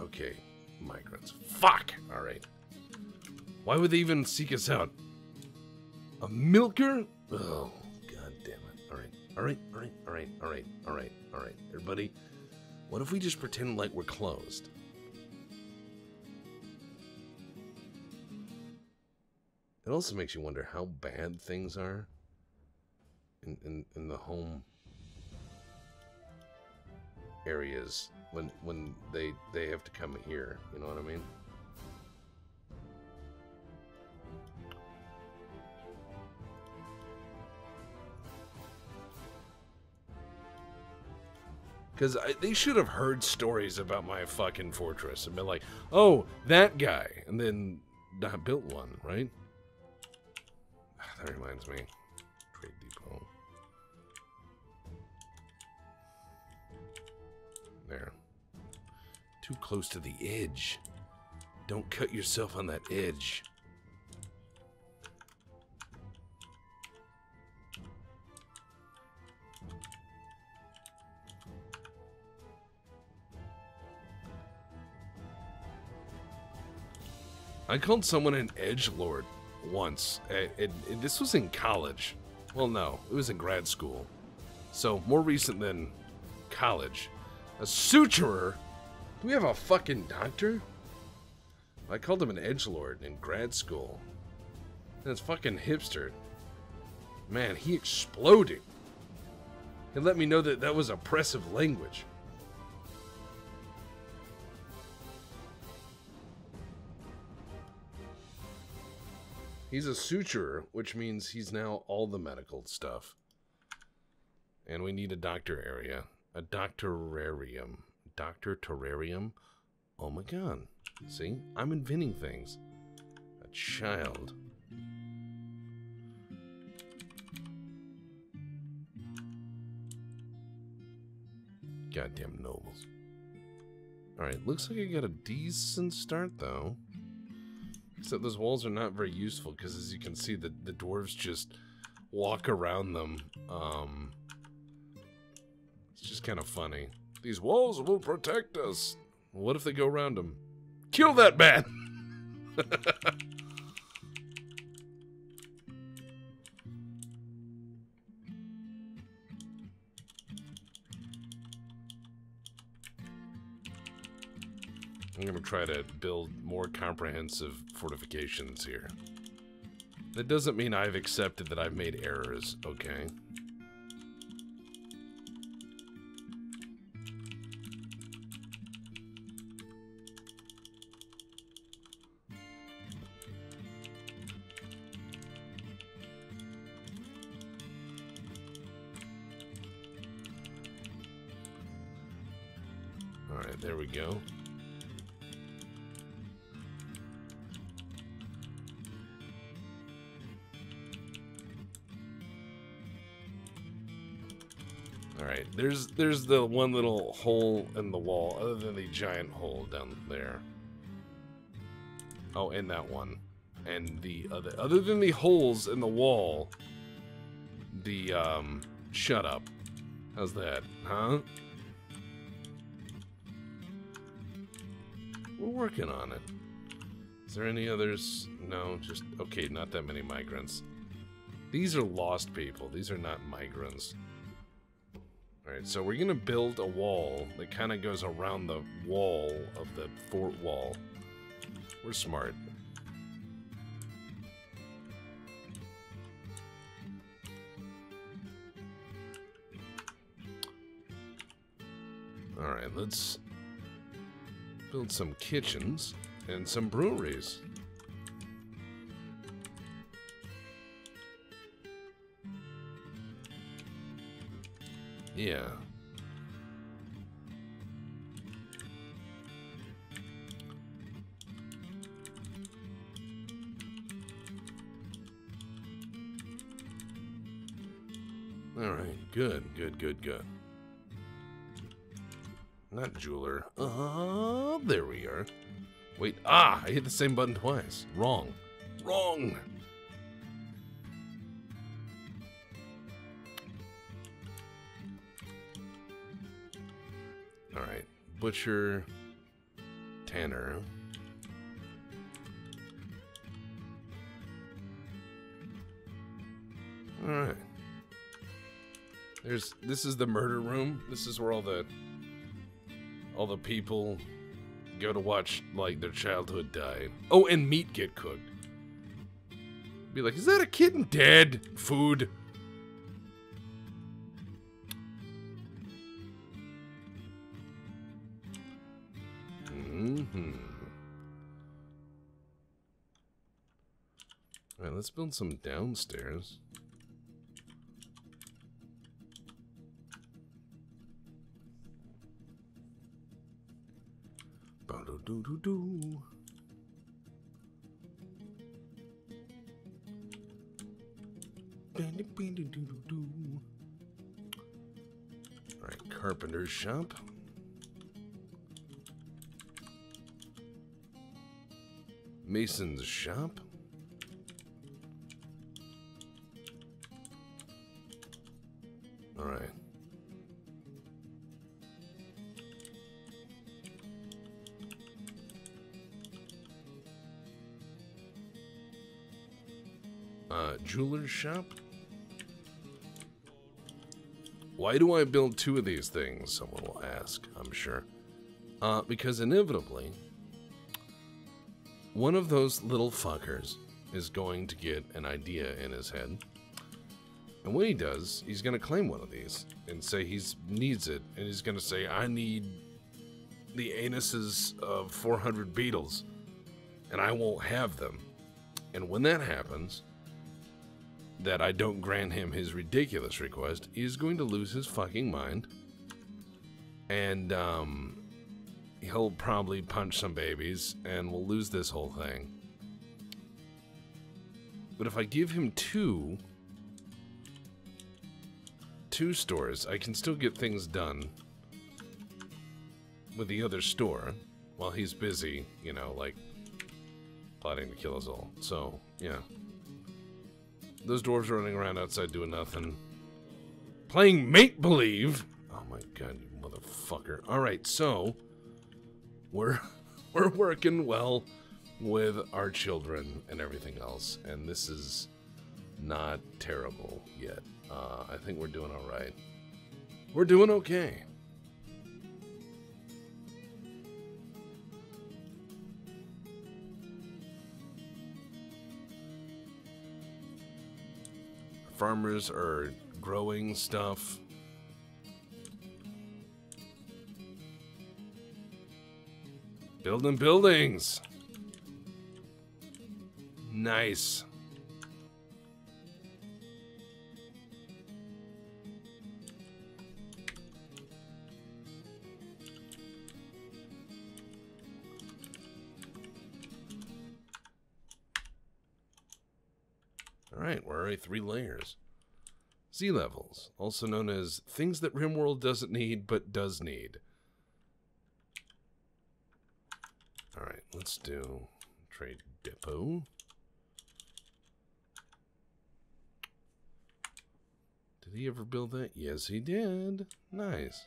Okay, migrants. Fuck. All right. Why would they even seek us out? A milker? Oh, god damn it. All right. All right. All right. All right. All right. All right. All right. Everybody, what if we just pretend like we're closed? It also makes you wonder how bad things are in, in, in the home areas when when they they have to come here. You know what I mean? Because they should have heard stories about my fucking fortress and been like, oh, that guy. And then not built one, right? That reminds me. Trade Depot. There. Too close to the edge. Don't cut yourself on that edge. I called someone an edge lord once. It, it, it, this was in college. Well, no, it was in grad school. So more recent than college. A suturer? Do we have a fucking doctor? I called him an edge lord in grad school. That's fucking hipster. Man, he exploded. He let me know that that was oppressive language. He's a suturer, which means he's now all the medical stuff. And we need a doctor area. A doctorarium. Doctor terrarium? Oh my god. See? I'm inventing things. A child. Goddamn nobles. Alright, looks like I got a decent start, though. Except those walls are not very useful because as you can see, the, the dwarves just walk around them. Um, it's just kind of funny. These walls will protect us. What if they go around them? Kill that man! I'm going to try to build more comprehensive fortifications here. That doesn't mean I've accepted that I've made errors, okay? There's the one little hole in the wall, other than the giant hole down there. Oh, and that one. And the other other than the holes in the wall, the um shut up. How's that? Huh? We're working on it. Is there any others? No, just okay, not that many migrants. These are lost people. These are not migrants. Alright, so we're gonna build a wall that kind of goes around the wall of the fort wall. We're smart. Alright, let's build some kitchens and some breweries. Yeah. All right, good, good, good, good. Not jeweler. Uh, there we are. Wait, ah, I hit the same button twice. Wrong. Wrong. Butcher. Tanner. Alright. There's this is the murder room. This is where all the all the people go to watch like their childhood die. Oh, and meat get cooked. Be like, is that a kitten dead? Food. Let's build some downstairs. Ba-do-do-do-do. Ba-do-ba-do-do-do-do. Alright, carpenter's shop. Mason's shop. Jeweler's shop. Why do I build two of these things? Someone will ask, I'm sure. Uh, because inevitably, one of those little fuckers is going to get an idea in his head. And when he does, he's going to claim one of these and say he needs it. And he's going to say, I need the anuses of 400 beetles. And I won't have them. And when that happens, that I don't grant him his ridiculous request, he's going to lose his fucking mind. And, um, he'll probably punch some babies and we'll lose this whole thing. But if I give him two two stores, I can still get things done with the other store while he's busy, you know, like plotting to kill us all. So, yeah. Those dwarves are running around outside doing nothing. Playing make-believe! Oh my god, you motherfucker. Alright, so we're we're working well with our children and everything else, and this is not terrible yet. Uh, I think we're doing all right. We're doing okay. Farmers are growing stuff. Building buildings. Nice. Alright, we're already three layers. Z levels, also known as things that RimWorld doesn't need but does need. Alright, let's do trade depot. Did he ever build that? Yes, he did. Nice.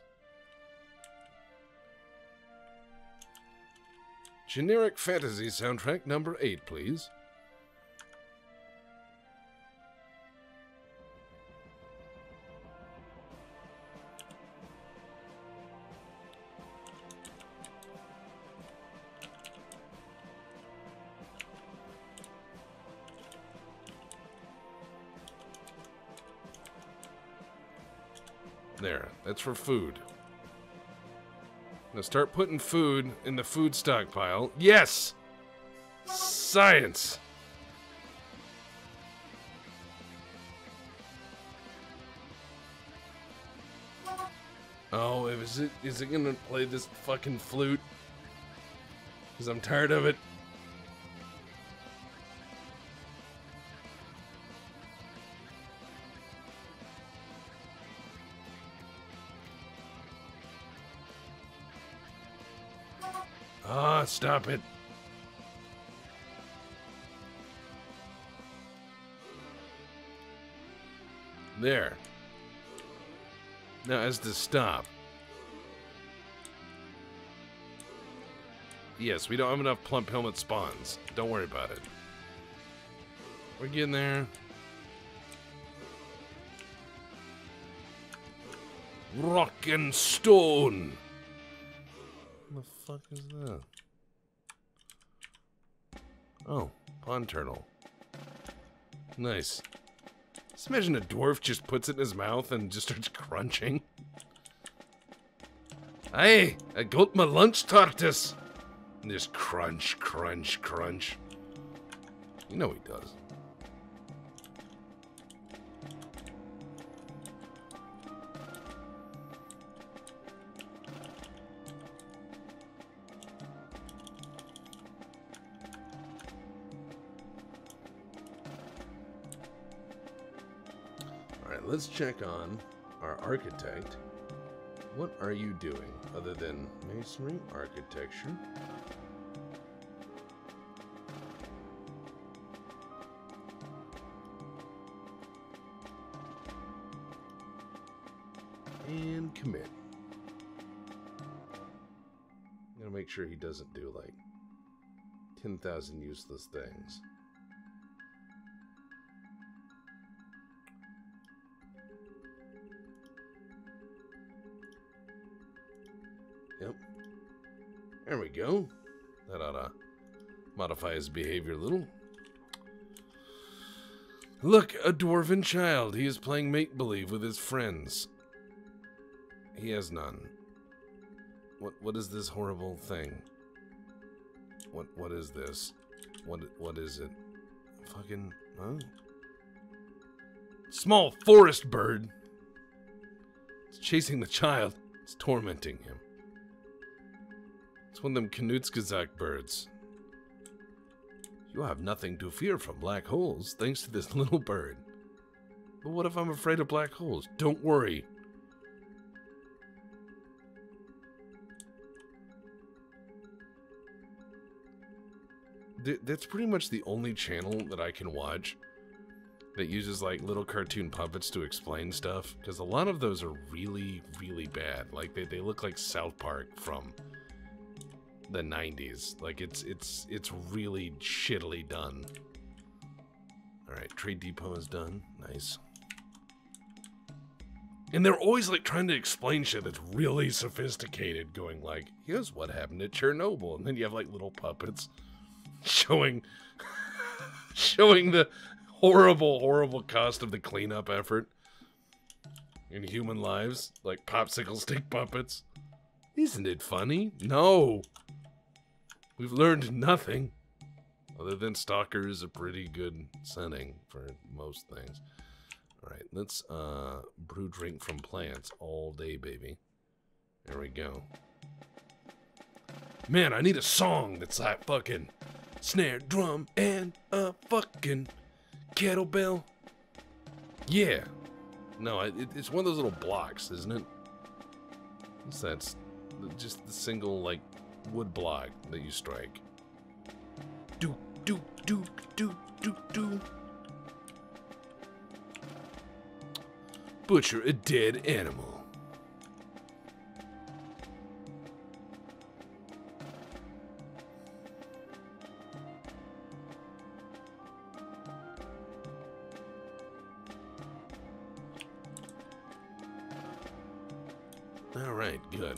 Generic fantasy soundtrack number eight, please. There, that's for food. Now start putting food in the food stockpile. Yes! Science! Oh, is it is it gonna play this fucking flute? Cause I'm tired of it. Stop it. There. Now, as to stop. Yes, we don't have enough plump helmet spawns. Don't worry about it. We're getting there. Rock and stone. What the fuck is that? Oh, pond turtle. Nice. Just imagine a dwarf just puts it in his mouth and just starts crunching. Hey, I got my lunch tortoise. Just crunch, crunch, crunch. You know he does. Let's check on our architect. What are you doing other than masonry, architecture? And commit. I'm gonna make sure he doesn't do like 10,000 useless things. His behavior little. Look, a dwarven child. He is playing make-believe with his friends. He has none. What what is this horrible thing? What what is this? What what is it? Fucking huh? Small forest bird. It's chasing the child. It's tormenting him. It's one of them Kurzgesagt birds. You have nothing to fear from black holes thanks to this little bird. But what if I'm afraid of black holes? Don't worry. Th- That's pretty much the only channel that I can watch that uses like little cartoon puppets to explain stuff because a lot of those are really really bad like they, they look like south park from the 90s like it's it's it's really shittily done. All right trade depot is done. Nice. And they're always like trying to explain shit that's really sophisticated going like here's what happened at chernobyl. And then you have like little puppets showing showing the horrible horrible cost of the cleanup effort in human lives like popsicle stick puppets. Isn't it funny? No We've learned nothing. Other than Stalker is a pretty good setting for most things. Alright, let's uh, brew drink from plants all day, baby. There we go. Man, I need a song that's like fucking snare drum and a fucking kettlebell. Yeah. No, it, it's one of those little blocks, isn't it? What's that? Just the single, like, wood block that you strike. Do, do, do, do, do, do. Butcher a dead animal. All right, good.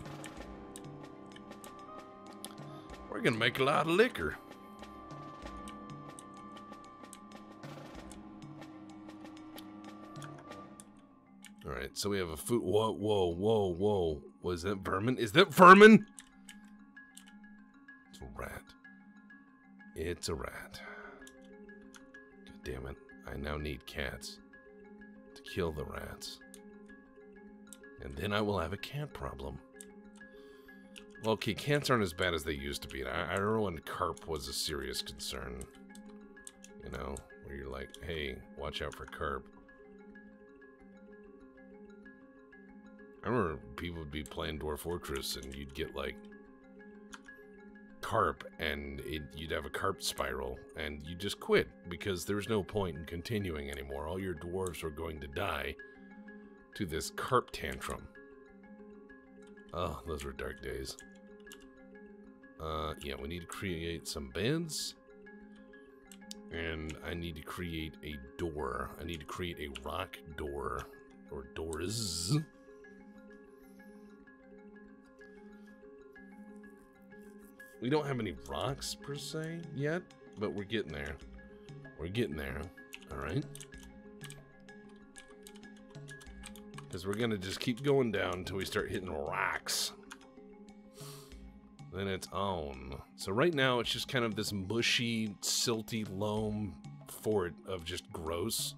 We're gonna make a lot of liquor. All right, so we have a food. Whoa, whoa, whoa, whoa! Was that vermin? Is that vermin? It's a rat. It's a rat. God damn it! I now need cats to kill the rats, and then I will have a cat problem. Well, okay, cats aren't as bad as they used to be. I, I remember when carp was a serious concern. You know, where you're like, hey, watch out for carp. I remember people would be playing Dwarf Fortress and you'd get like carp and it, you'd have a carp spiral and you just quit because there's no point in continuing anymore. All your dwarves were going to die to this carp tantrum. Oh, those were dark days. Uh, yeah, we need to create some beds. And I need to create a door. I need to create a rock door. Or doors. We don't have any rocks, per se, yet. But we're getting there. We're getting there. Alright. Because we're going to just keep going down until we start hitting rocks. Then it's own. So right now it's just kind of this mushy, silty loam fort of just gross.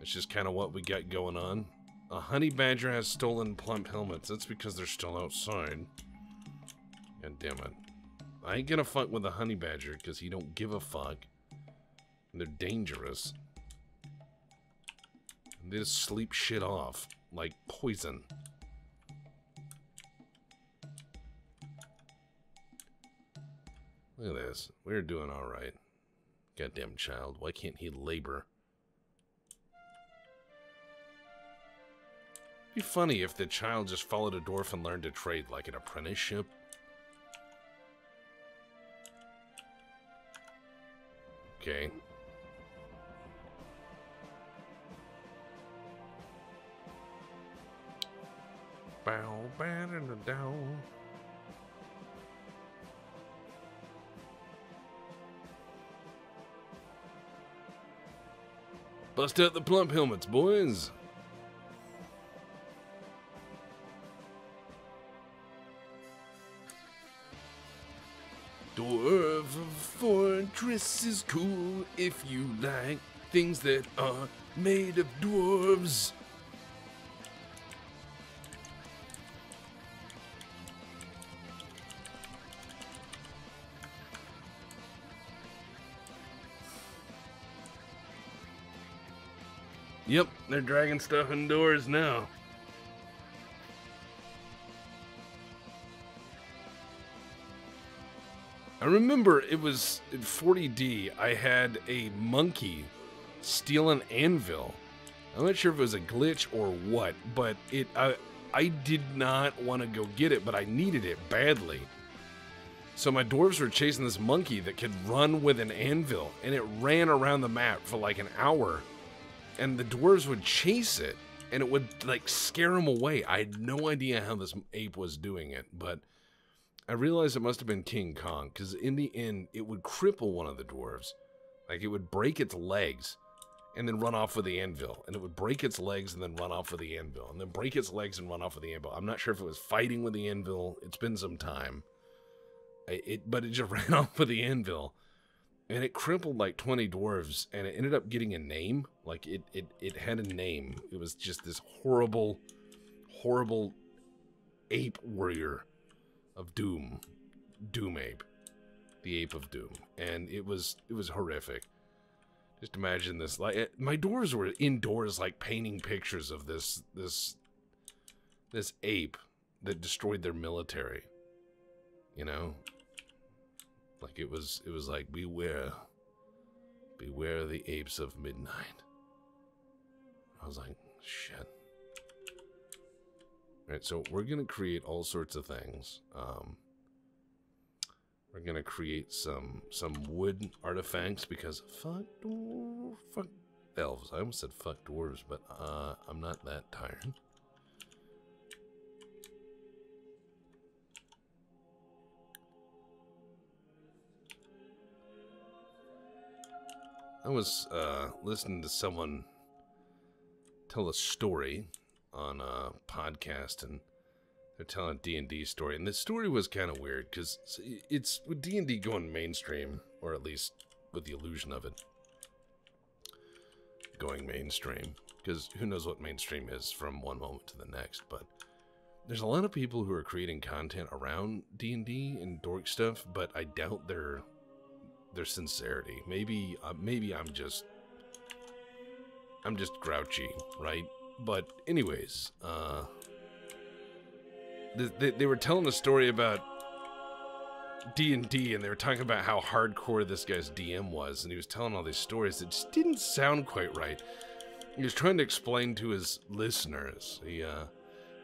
It's just kind of what we got going on. A honey badger has stolen plump helmets. That's because they're still outside. God damn it. I ain't gonna fuck with a honey badger because he don't give a fuck. They're dangerous. And they just sleep shit off like poison. Look at this. We're doing alright. Goddamn child. Why can't he labor? It'd be funny if the child just followed a dwarf and learned a trade like an apprenticeship. Okay. Bow, bow, and down. Bust out the plump helmets, boys. Dwarf Fortress is cool if you like things that are made of dwarves. Yep, they're dragging stuff indoors now. I remember it was in 40D, I had a monkey steal an anvil. I'm not sure if it was a glitch or what, but it I, I did not want to go get it, but I needed it badly. So my dwarves were chasing this monkey that could run with an anvil, and it ran around the map for like an hour. And the dwarves would chase it, and it would like scare them away. I had no idea how this ape was doing it, but I realized it must have been King Kong, because in the end, it would cripple one of the dwarves. Like, it would break its legs and then run off with the anvil. And it would break its legs and then run off with the anvil. And then break its legs and run off with the anvil. I'm not sure if it was fighting with the anvil. It's been some time. It, but it just ran off with the anvil. And it crippled like 20 dwarves. And it ended up getting a name. Like, it, it, it had a name. It was just this horrible, horrible ape warrior of Doom, Doom Ape, the Ape of Doom, and it was it was horrific. Just imagine this. Like eh, my doors were indoors, like painting pictures of this this this ape that destroyed their military. You know, like it was it was like beware, beware the apes of midnight. I was like, shit. Alright, so we're gonna create all sorts of things. Um, we're gonna create some some wood artifacts because fuck fuck elves. I almost said fuck dwarves, but uh, I'm not that tired. I was uh, listening to someone tell a story on a podcast and they're telling a D&D story and the story was kind of weird because it's with D&D going mainstream or at least with the illusion of it going mainstream because who knows what mainstream is from one moment to the next but there's a lot of people who are creating content around D&D and dork stuff but I doubt their their sincerity maybe uh, maybe I'm just I'm just grouchy right but anyways, uh, they, they were telling a story about D and D, and they were talking about how hardcore this guy's DM was, and he was telling all these stories that just didn't sound quite right. He was trying to explain to his listeners. He, uh,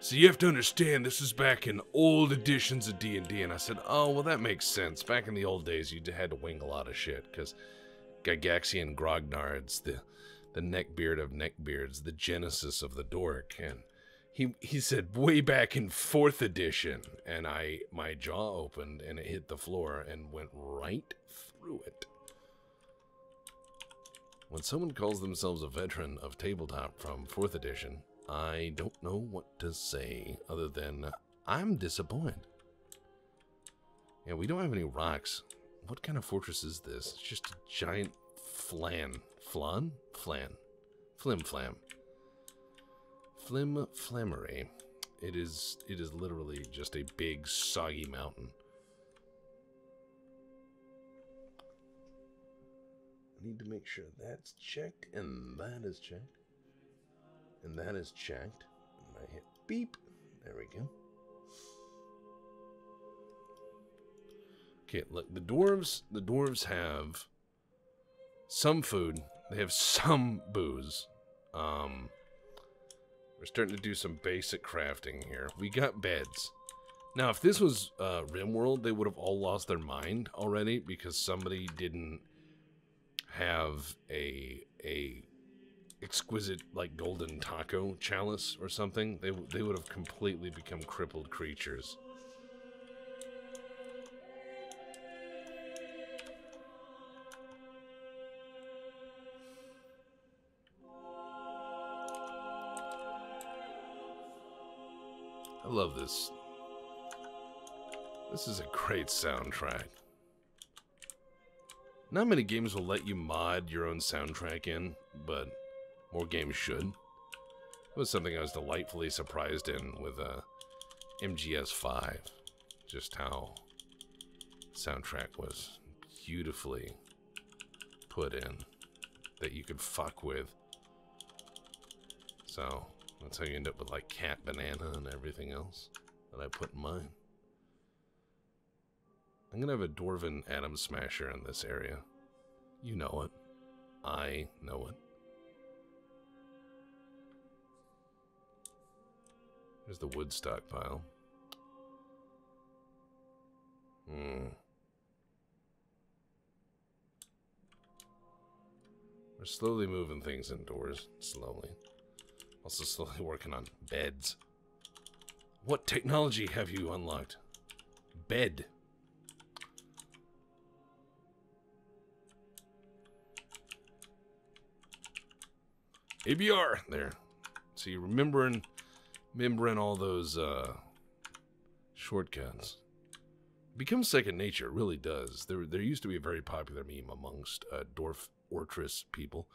so you have to understand, this is back in old editions of D and I said, oh well, that makes sense. Back in the old days, you had to wing a lot of shit because Gygaxian Grognards, the the neckbeard of neckbeards, the genesis of the dork, and he he said way back in fourth edition, and I my jaw opened and it hit the floor and went right through it. When someone calls themselves a veteran of tabletop from fourth edition, I don't know what to say other than I'm disappointed. Yeah, we don't have any rocks. What kind of fortress is this? It's just a giant flan. Flan? Flan. Flim flam. Flim Flammery. It is it is literally just a big soggy mountain. I need to make sure that's checked and that is checked. And that is checked. And I hit beep. There we go. Okay, look, the dwarves the dwarves have some food. They have some booze. Um we're starting to do some basic crafting here. We got beds. Now, if this was uh, RimWorld, they would have all lost their mind already because somebody didn't have a a exquisite like golden taco chalice or something. They they would have completely become crippled creatures. I love this. This is a great soundtrack. Not many games will let you mod your own soundtrack in, but more games should. It was something I was delightfully surprised in with uh, MGS5. Just how soundtrack was beautifully put in that you could fuck with. So, that's how you end up with like cat banana and everything else that I put in mine. I'm gonna have a dwarven atom smasher in this area. You know it. I know it. There's the wood stockpile. Hmm. We're slowly moving things indoors. Slowly. Also slowly working on beds. What technology have you unlocked? Bed. ABR there. See, remembering, remembering all those uh, shortcuts becomes second nature. It really does. There, there used to be a very popular meme amongst uh, dwarf ortress people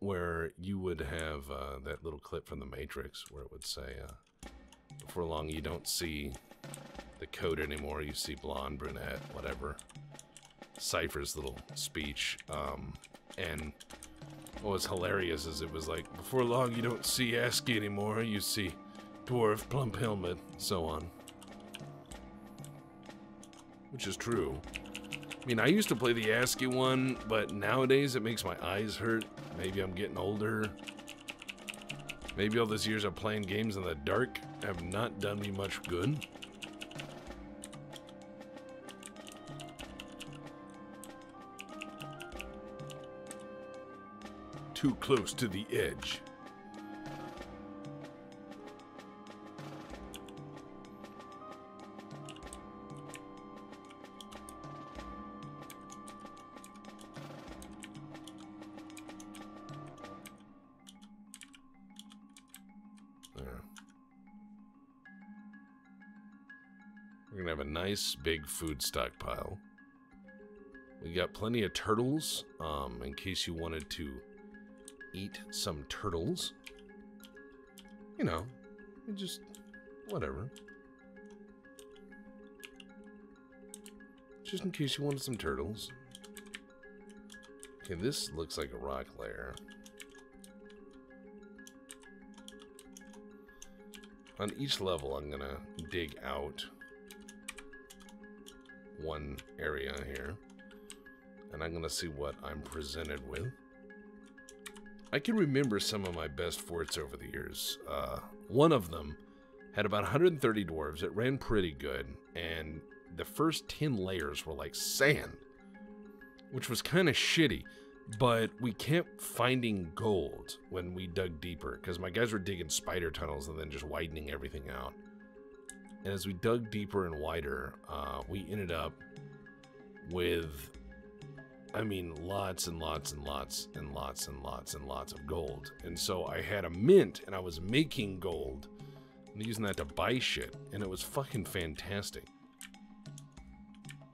where you would have uh, that little clip from the Matrix where it would say, uh, before long you don't see the code anymore, you see blonde, brunette, whatever. Cypher's little speech. Um, and what was hilarious is it was like, before long you don't see ASCII anymore, you see dwarf, plump helmet, so on. Which is true. I mean, I used to play the ASCII one, but nowadays it makes my eyes hurt. Maybe I'm getting older. Maybe all these years of playing games in the dark have not done me much good. Too close to the edge. We're gonna have a nice big food stockpile. We got plenty of turtles, um, in case you wanted to eat some turtles. You know, just whatever. Just in case you wanted some turtles. Okay, this looks like a rock layer. On each level, I'm gonna dig out one area here. And I'm to see what I'm presented with. I can remember some of my best forts over the years. Uh, one of them had about 130 dwarves. It ran pretty good. And the first 10 layers were like sand, which was kind of shitty. But we kept finding gold when we dug deeper because my guys were digging spider tunnels and then just widening everything out. And as we dug deeper and wider, uh, we ended up with, I mean, lots and lots and lots and lots and lots and lots of gold. And so I had a mint and I was making gold and using that to buy shit. And it was fucking fantastic.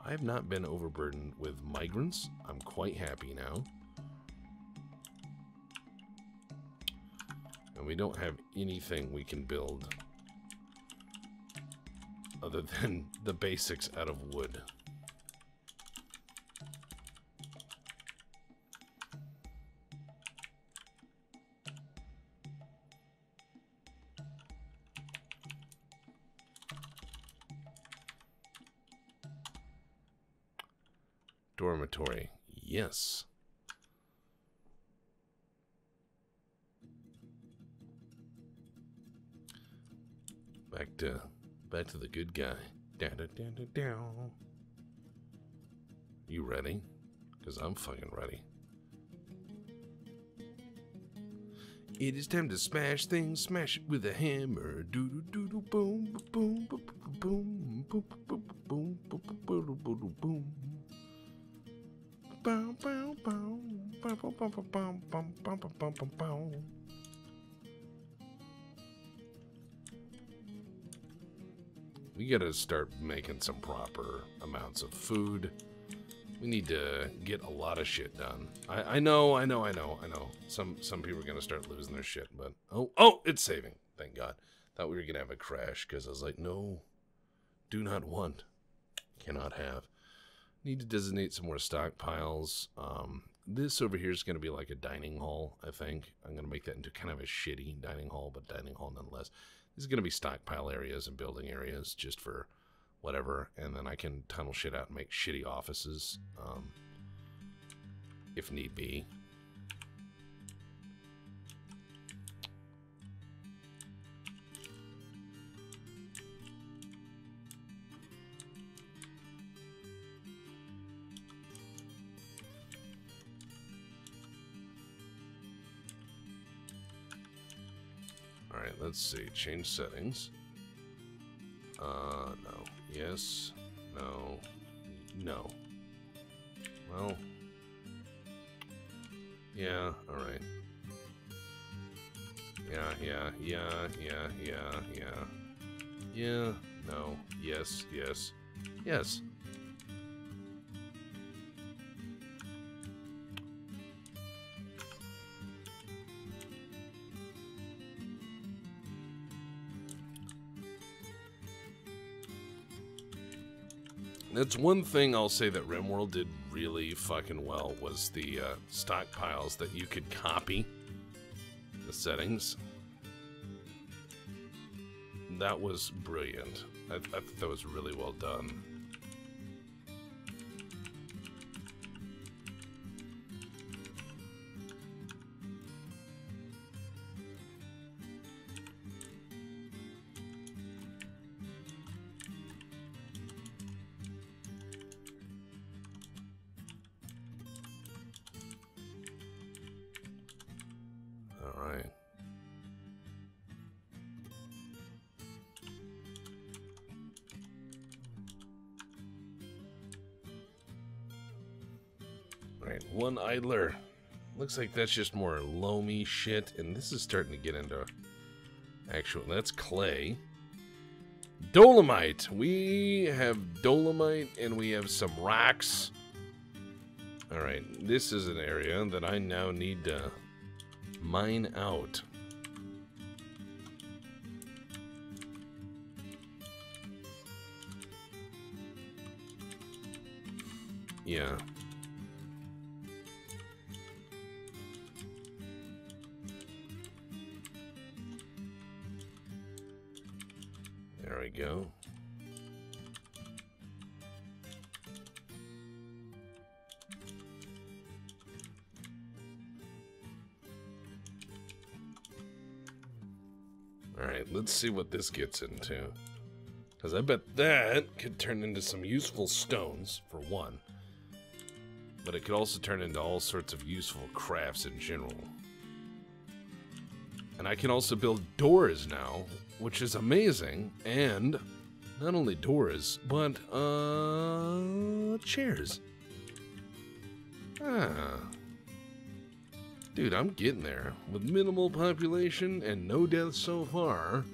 I have not been overburdened with migrants. I'm quite happy now. And we don't have anything we can build other than the basics out of wood. Yes. Back to back to the good guy. Da da da da da. You ready? Cause I'm fucking ready. It is time to smash things, smash it with a hammer. Doo doo doo doo boom boom boom boom boom boom boom boom boom boom boom. Bow bow We gotta start making some proper amounts of food. We need to get a lot of shit done. I, I know, I know, I know, I know. Some some people are gonna start losing their shit, but oh oh, it's saving. Thank God. Thought we were gonna have a crash because I was like, no, do not want, cannot have. Need to designate some more stockpiles. Um, this over here is gonna be like a dining hall. I think I'm gonna make that into kind of a shitty dining hall, but dining hall nonetheless. This is gonna be stockpile areas and building areas just for whatever, and then I can tunnel shit out and make shitty offices, um, if need be. Let's see. Change settings. Uh, no. Yes. No. No. Well. Yeah, alright. Yeah, yeah, yeah, yeah, yeah, yeah. Yeah, no. Yes, yes. Yes. That's one thing I'll say that RimWorld did really fucking well was the uh, stockpiles that you could copy the settings. That was brilliant. I, I thought that was really well done. Idler. Looks like that's just more loamy shit, and this is starting to get into actual. That's clay. Dolomite. We have dolomite, and we have some rocks. All right, this is an area that I now need to mine out. Yeah. See what this gets into. Because I bet that could turn into some useful stones, for one. But it could also turn into all sorts of useful crafts in general. And I can also build doors now, which is amazing. And not only doors, but, uh, chairs. Ah. Dude, I'm getting there. With minimal population and no deaths so far,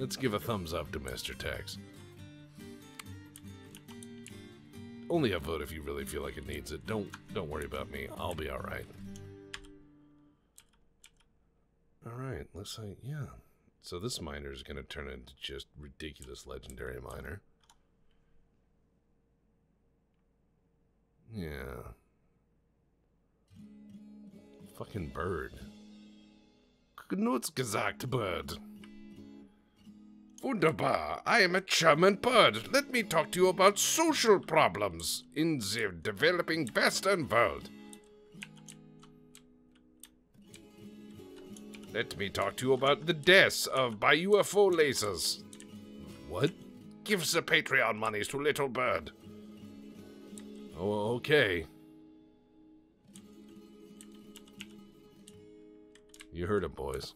let's give a thumbs up to Mr. Tex. Only a vote if you really feel like it needs it. Don't don't worry about me. I'll be alright. Alright, looks like yeah. So this miner is gonna turn into just ridiculous legendary miner. Yeah. Fucking bird. Kurzgesagt, bird. Wunderbar. I am a German bird. Let me talk to you about social problems in the developing Western world. Let me talk to you about the deaths of by UFO lasers. What? Give the Patreon monies to Little Bird. Oh, okay. You heard him, boys.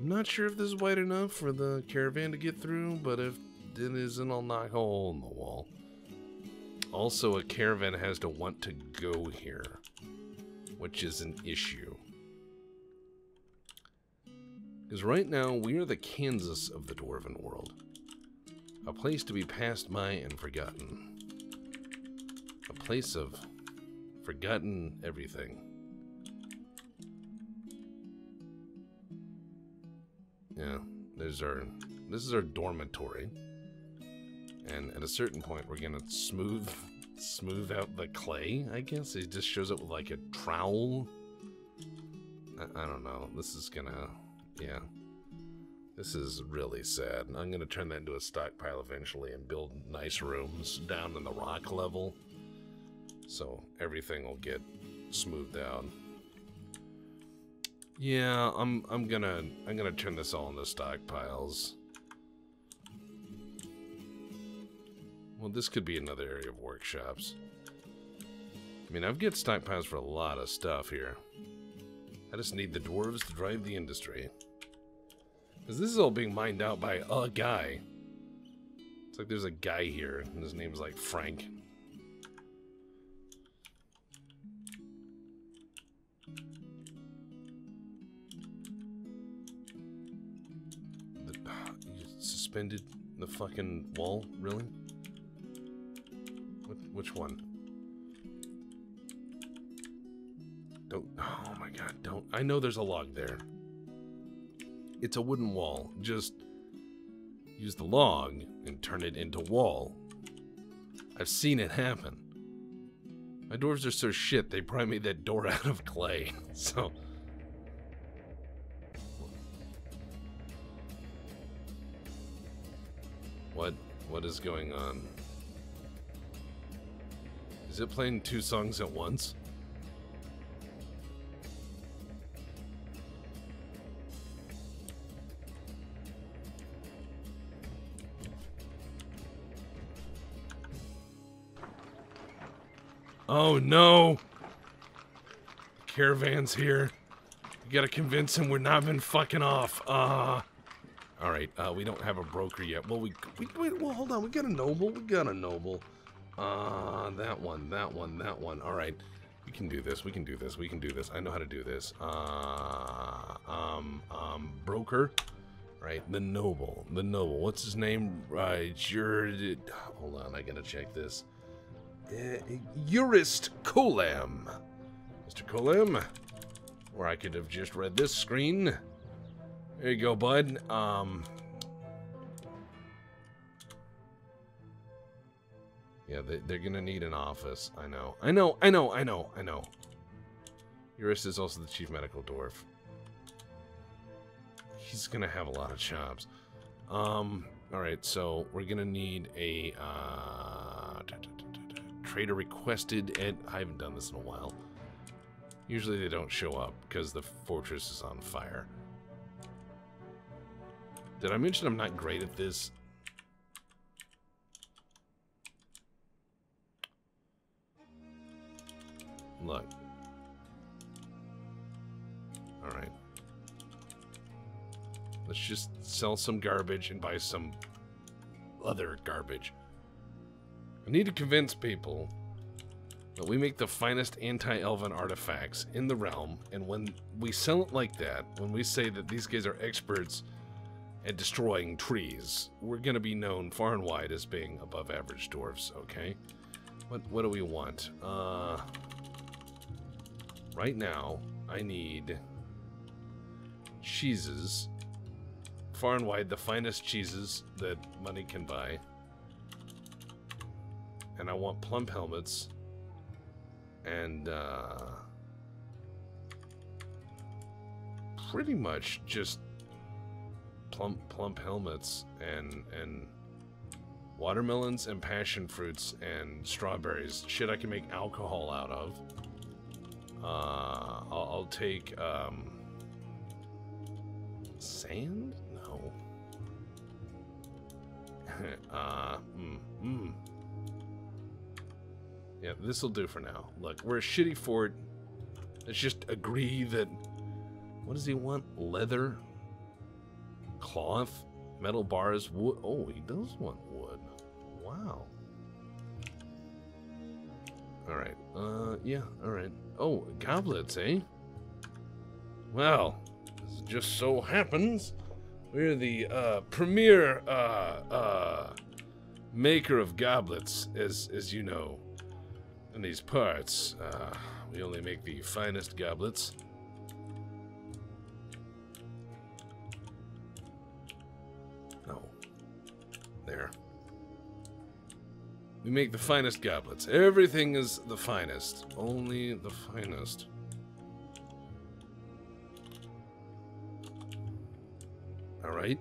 I'm not sure if this is wide enough for the caravan to get through, but if it isn't, I'll knock a hole in the wall. Also, a caravan has to want to go here, which is an issue. Because right now, we are the Kansas of the Dwarven world. A place to be passed by and forgotten. A place of forgotten everything. Yeah, there's our, this is our dormitory. And at a certain point, we're gonna smooth, smooth out the clay, I guess. It just shows up with like a trowel. I, I don't know. This is gonna, yeah. This is really sad. I'm gonna turn that into a stockpile eventually and build nice rooms down in the rock level. So everything will get smoothed out. Yeah, I'm I'm gonna I'm gonna turn this all into stockpiles. Well, this could be another area of workshops. I mean, I've got stockpiles for a lot of stuff here. I just need the dwarves to drive the industry. Because this is all being mined out by a guy. It's like there's a guy here, and his name's like Frank. Suspended the fucking wall? Really? Which, which one? Don't. Oh my god, don't. I know there's a log there. It's a wooden wall. Just use the log and turn it into wall. I've seen it happen. My dwarves are so shit, they probably made that door out of clay. So. What? What is going on? Is it playing two songs at once? Oh no! Caravan's here. We gotta convince him we're not been fucking off. Uh all right. Uh, we don't have a broker yet. Well, we, we wait. Well, hold on. We got a noble. We got a noble. Uh, that one. That one. That one. All right. We can do this. We can do this. We can do this. I know how to do this. Uh, um, um, broker. Right. The noble. The noble. What's his name? Right. You're. Hold on. I gotta check this. Uh, Kolam. Mr. Kolam. Or I could have just read this screen. There you go, bud. Um. Yeah, they, they're gonna need an office. I know. I know, I know, I know, I know. Eurus is also the chief medical dwarf. He's gonna have a lot of jobs. Um, alright, so we're gonna need a, uh, trader requested, and I haven't done this in a while. Usually they don't show up because the fortress is on fire. Did I mention I'm not great at this? Look. Alright. Let's just sell some garbage and buy some other garbage. I need to convince people that we make the finest anti-elven artifacts in the realm, and when we sell it like that, when we say that these guys are experts at destroying trees, we're gonna be known far and wide as being above average dwarves, okay? What what do we want? Uh right now, I need cheeses. Far and wide the finest cheeses that money can buy. And I want plump helmets and uh, pretty much just plump plump helmets and and watermelons and passion fruits and strawberries shit I can make alcohol out of uh, I'll, I'll take um, sand no uh, mm, mm. Yeah, this will do for now. Look, we're a shitty fort. Let's just agree that... What does he want? Leather? Cloth? Metal bars? Wood? Oh, he does want wood. Wow. Alright, uh, yeah, alright. Oh, goblets, eh? Well, this just so happens we're the, uh, premier, uh, uh, maker of goblets, as, as you know in these parts. Uh, we only make the finest goblets. There. We make the finest goblets. Everything is the finest. Only the finest. Alright.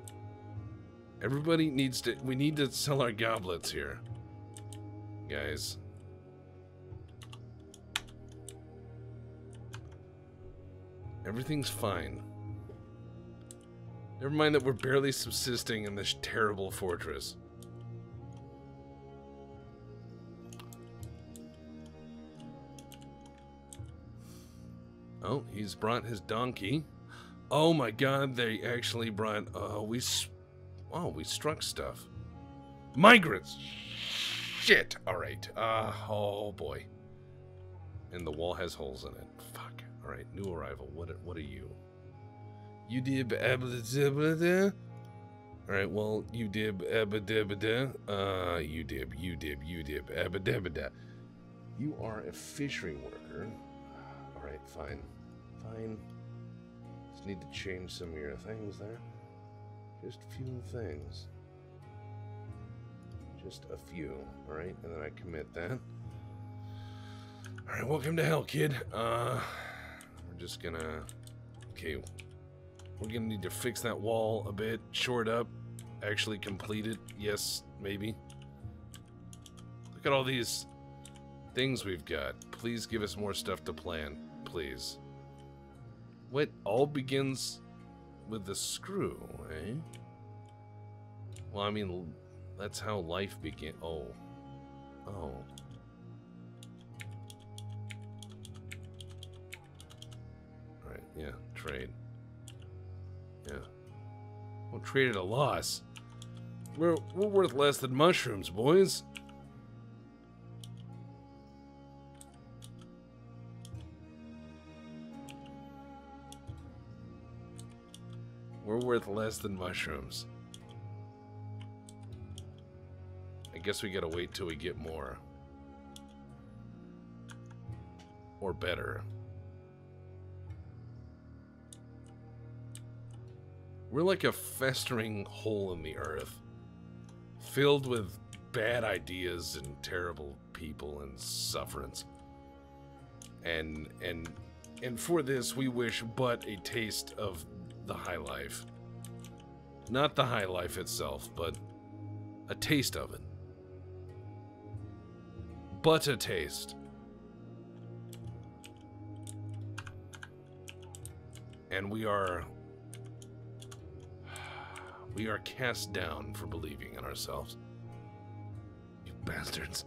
Everybody needs to... We need to sell our goblets here. Guys. Everything's fine. Never mind that we're barely subsisting in this terrible fortress. Oh, he's brought his donkey. Oh my god, they actually brought, uh, we, oh, we struck stuff. Migrants! Shit! Alright, uh, oh boy. And the wall has holes in it. Fuck. Alright, new arrival. What what are you? You did Alright, well, you did abadabada. Uh, you did, you did, you did abadabada. You are a fishery worker. Alright, fine. Fine. Just need to change some of your things there. Just a few things. Just a few, alright? And then I commit that. Alright, welcome to hell, kid. Uh we're just gonna... Okay, we're gonna need to fix that wall a bit, short up, actually complete it. Yes, maybe. Look at all these things we've got. Please give us more stuff to plan, please. What all begins with the screw, eh? Well, I mean, that's how life began. Oh. Oh. Alright, yeah, trade. Yeah. We'll trade at a loss. We're, we're worth less than mushrooms, boys. We're worth less than mushrooms. I guess we gotta wait till we get more. Or better. We're like a festering hole in the earth, filled with bad ideas and terrible people and sufferance. And and and for this we wish but a taste of the high life. Not the high life itself, but a taste of it. But a taste. And we are we are cast down for believing in ourselves. You bastards.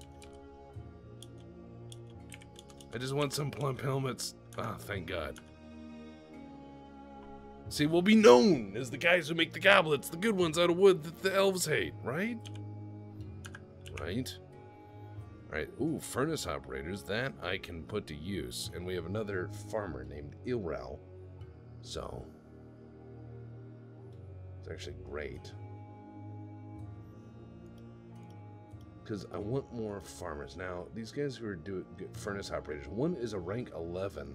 I just want some plump helmets. Ah, thank God. See, we'll be known as the guys who make the goblets, the good ones out of wood that the elves hate, right? Right? Alright, ooh, furnace operators, that I can put to use. And we have another farmer named Ilral. So, it's actually great. Because I want more farmers. Now, these guys who are doing furnace operators, one is a rank 11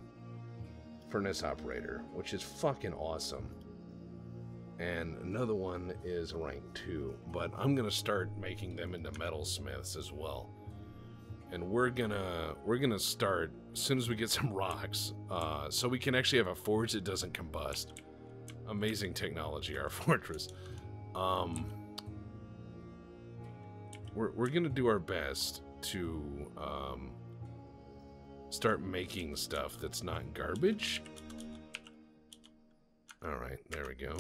furnace operator, which is fucking awesome. And another one is rank 2, but I'm to start making them into metalsmiths as well. And we're gonna we're gonna start as soon as we get some rocks, uh, so we can actually have a forge that doesn't combust. Amazing technology, our fortress. Um, we're we're gonna do our best to um, start making stuff that's not garbage. Alright, there we go.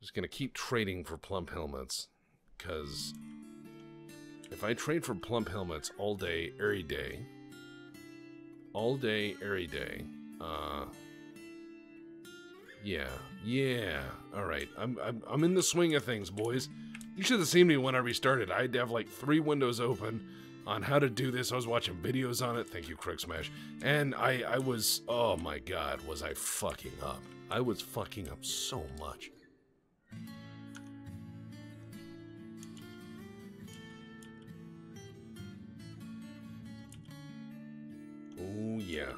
Just gonna keep trading for plump helmets, because if I trade for plump helmets all day, every day, all day, every day, uh, yeah, yeah, alright, I'm, I'm, I'm in the swing of things, boys. You should have seen me when I restarted. I had to have like three windows open, on how to do this. I was watching videos on it. Thank you, Kruggsmash. And I, I was, oh my god, was I fucking up. I was fucking up so much. Oh yeah.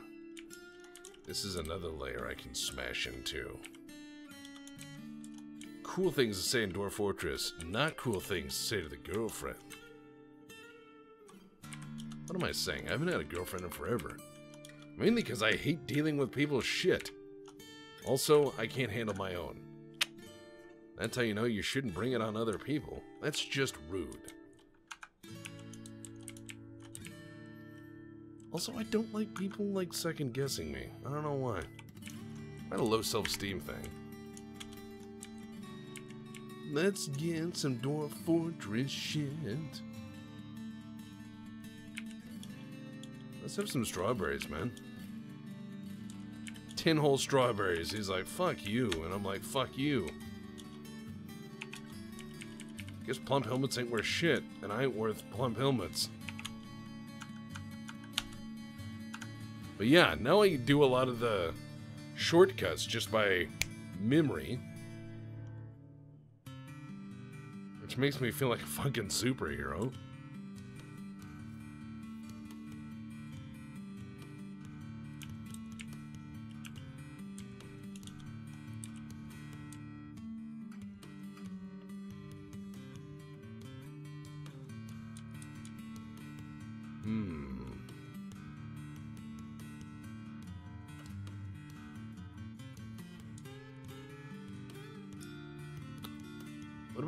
This is another layer I can smash into. Cool things to say in Dwarf Fortress, not cool things to say to the girlfriend. What am I saying? I haven't had a girlfriend in forever. Mainly because I hate dealing with people's shit. Also, I can't handle my own. That's how you know you shouldn't bring it on other people. That's just rude. Also, I don't like people, like, second-guessing me. I don't know why. I had a low self-esteem thing. Let's get some Dwarf Fortress shit. Let's have some strawberries, man. Ten whole strawberries. He's like, fuck you. And I'm like, fuck you. Guess plump helmets ain't worth shit, and I ain't worth plump helmets. But yeah, now I do a lot of the shortcuts just by memory. Which makes me feel like a fucking superhero.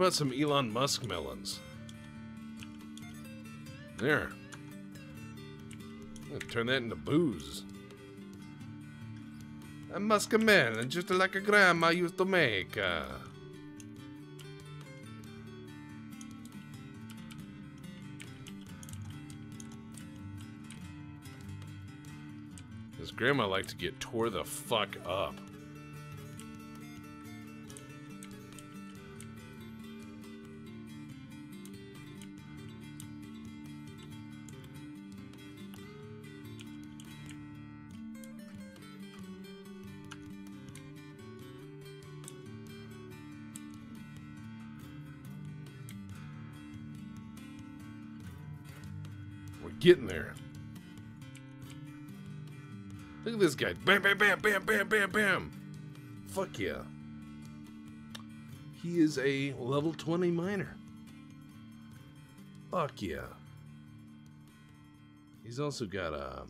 About some Elon Musk melons? There. turn that into booze. A musk melon, just like a grandma used to make. Uh. Grandma liked to get tore the fuck up. We're getting there. This guy. Bam, bam, bam, bam, bam, bam, bam. Fuck yeah. He is a level 20 miner. Fuck yeah. He's also got uh,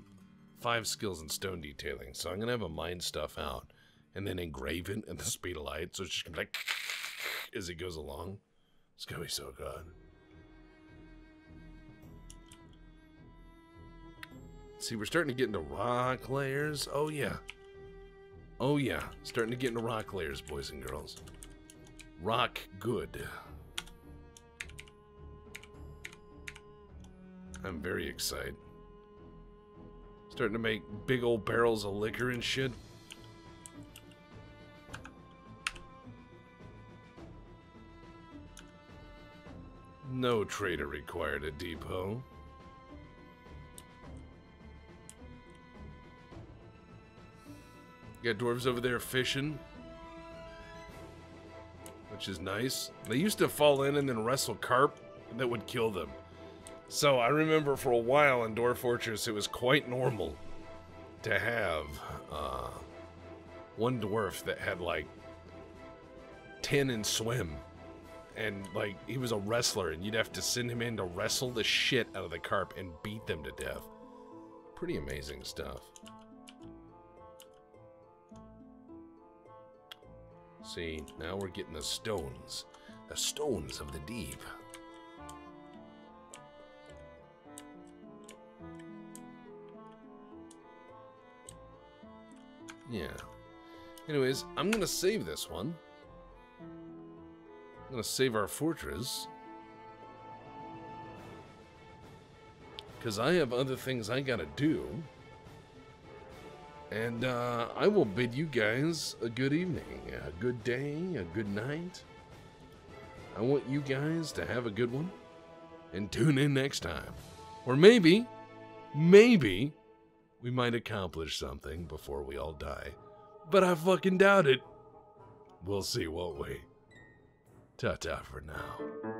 five skills in stone detailing, so I'm going to have him mine stuff out and then engrave it at the speed of light, so it's just to be like as it goes along. It's going to be so good. See, we're starting to get into rock layers. Oh, yeah. Oh yeah, starting to get into rock layers, boys and girls. Rock good. I'm very excited. Starting to make big old barrels of liquor and shit. No trader required at depot. Got dwarves over there fishing. Which is nice. They used to fall in and then wrestle carp that would kill them. So I remember for a while in Dwarf Fortress, it was quite normal to have uh, one dwarf that had like 10 in swim. And like he was a wrestler, and you'd have to send him in to wrestle the shit out of the carp and beat them to death. Pretty amazing stuff. See, now we're getting the stones. The stones of the deep. Yeah. Anyways, I'm gonna save this one. I'm gonna save our fortress. Because I have other things I gotta do. And uh, I will bid you guys a good evening, a good day, a good night. I want you guys to have a good one and tune in next time. Or maybe, maybe, we might accomplish something before we all die. But I fucking doubt it. We'll see, won't we? Ta ta for now.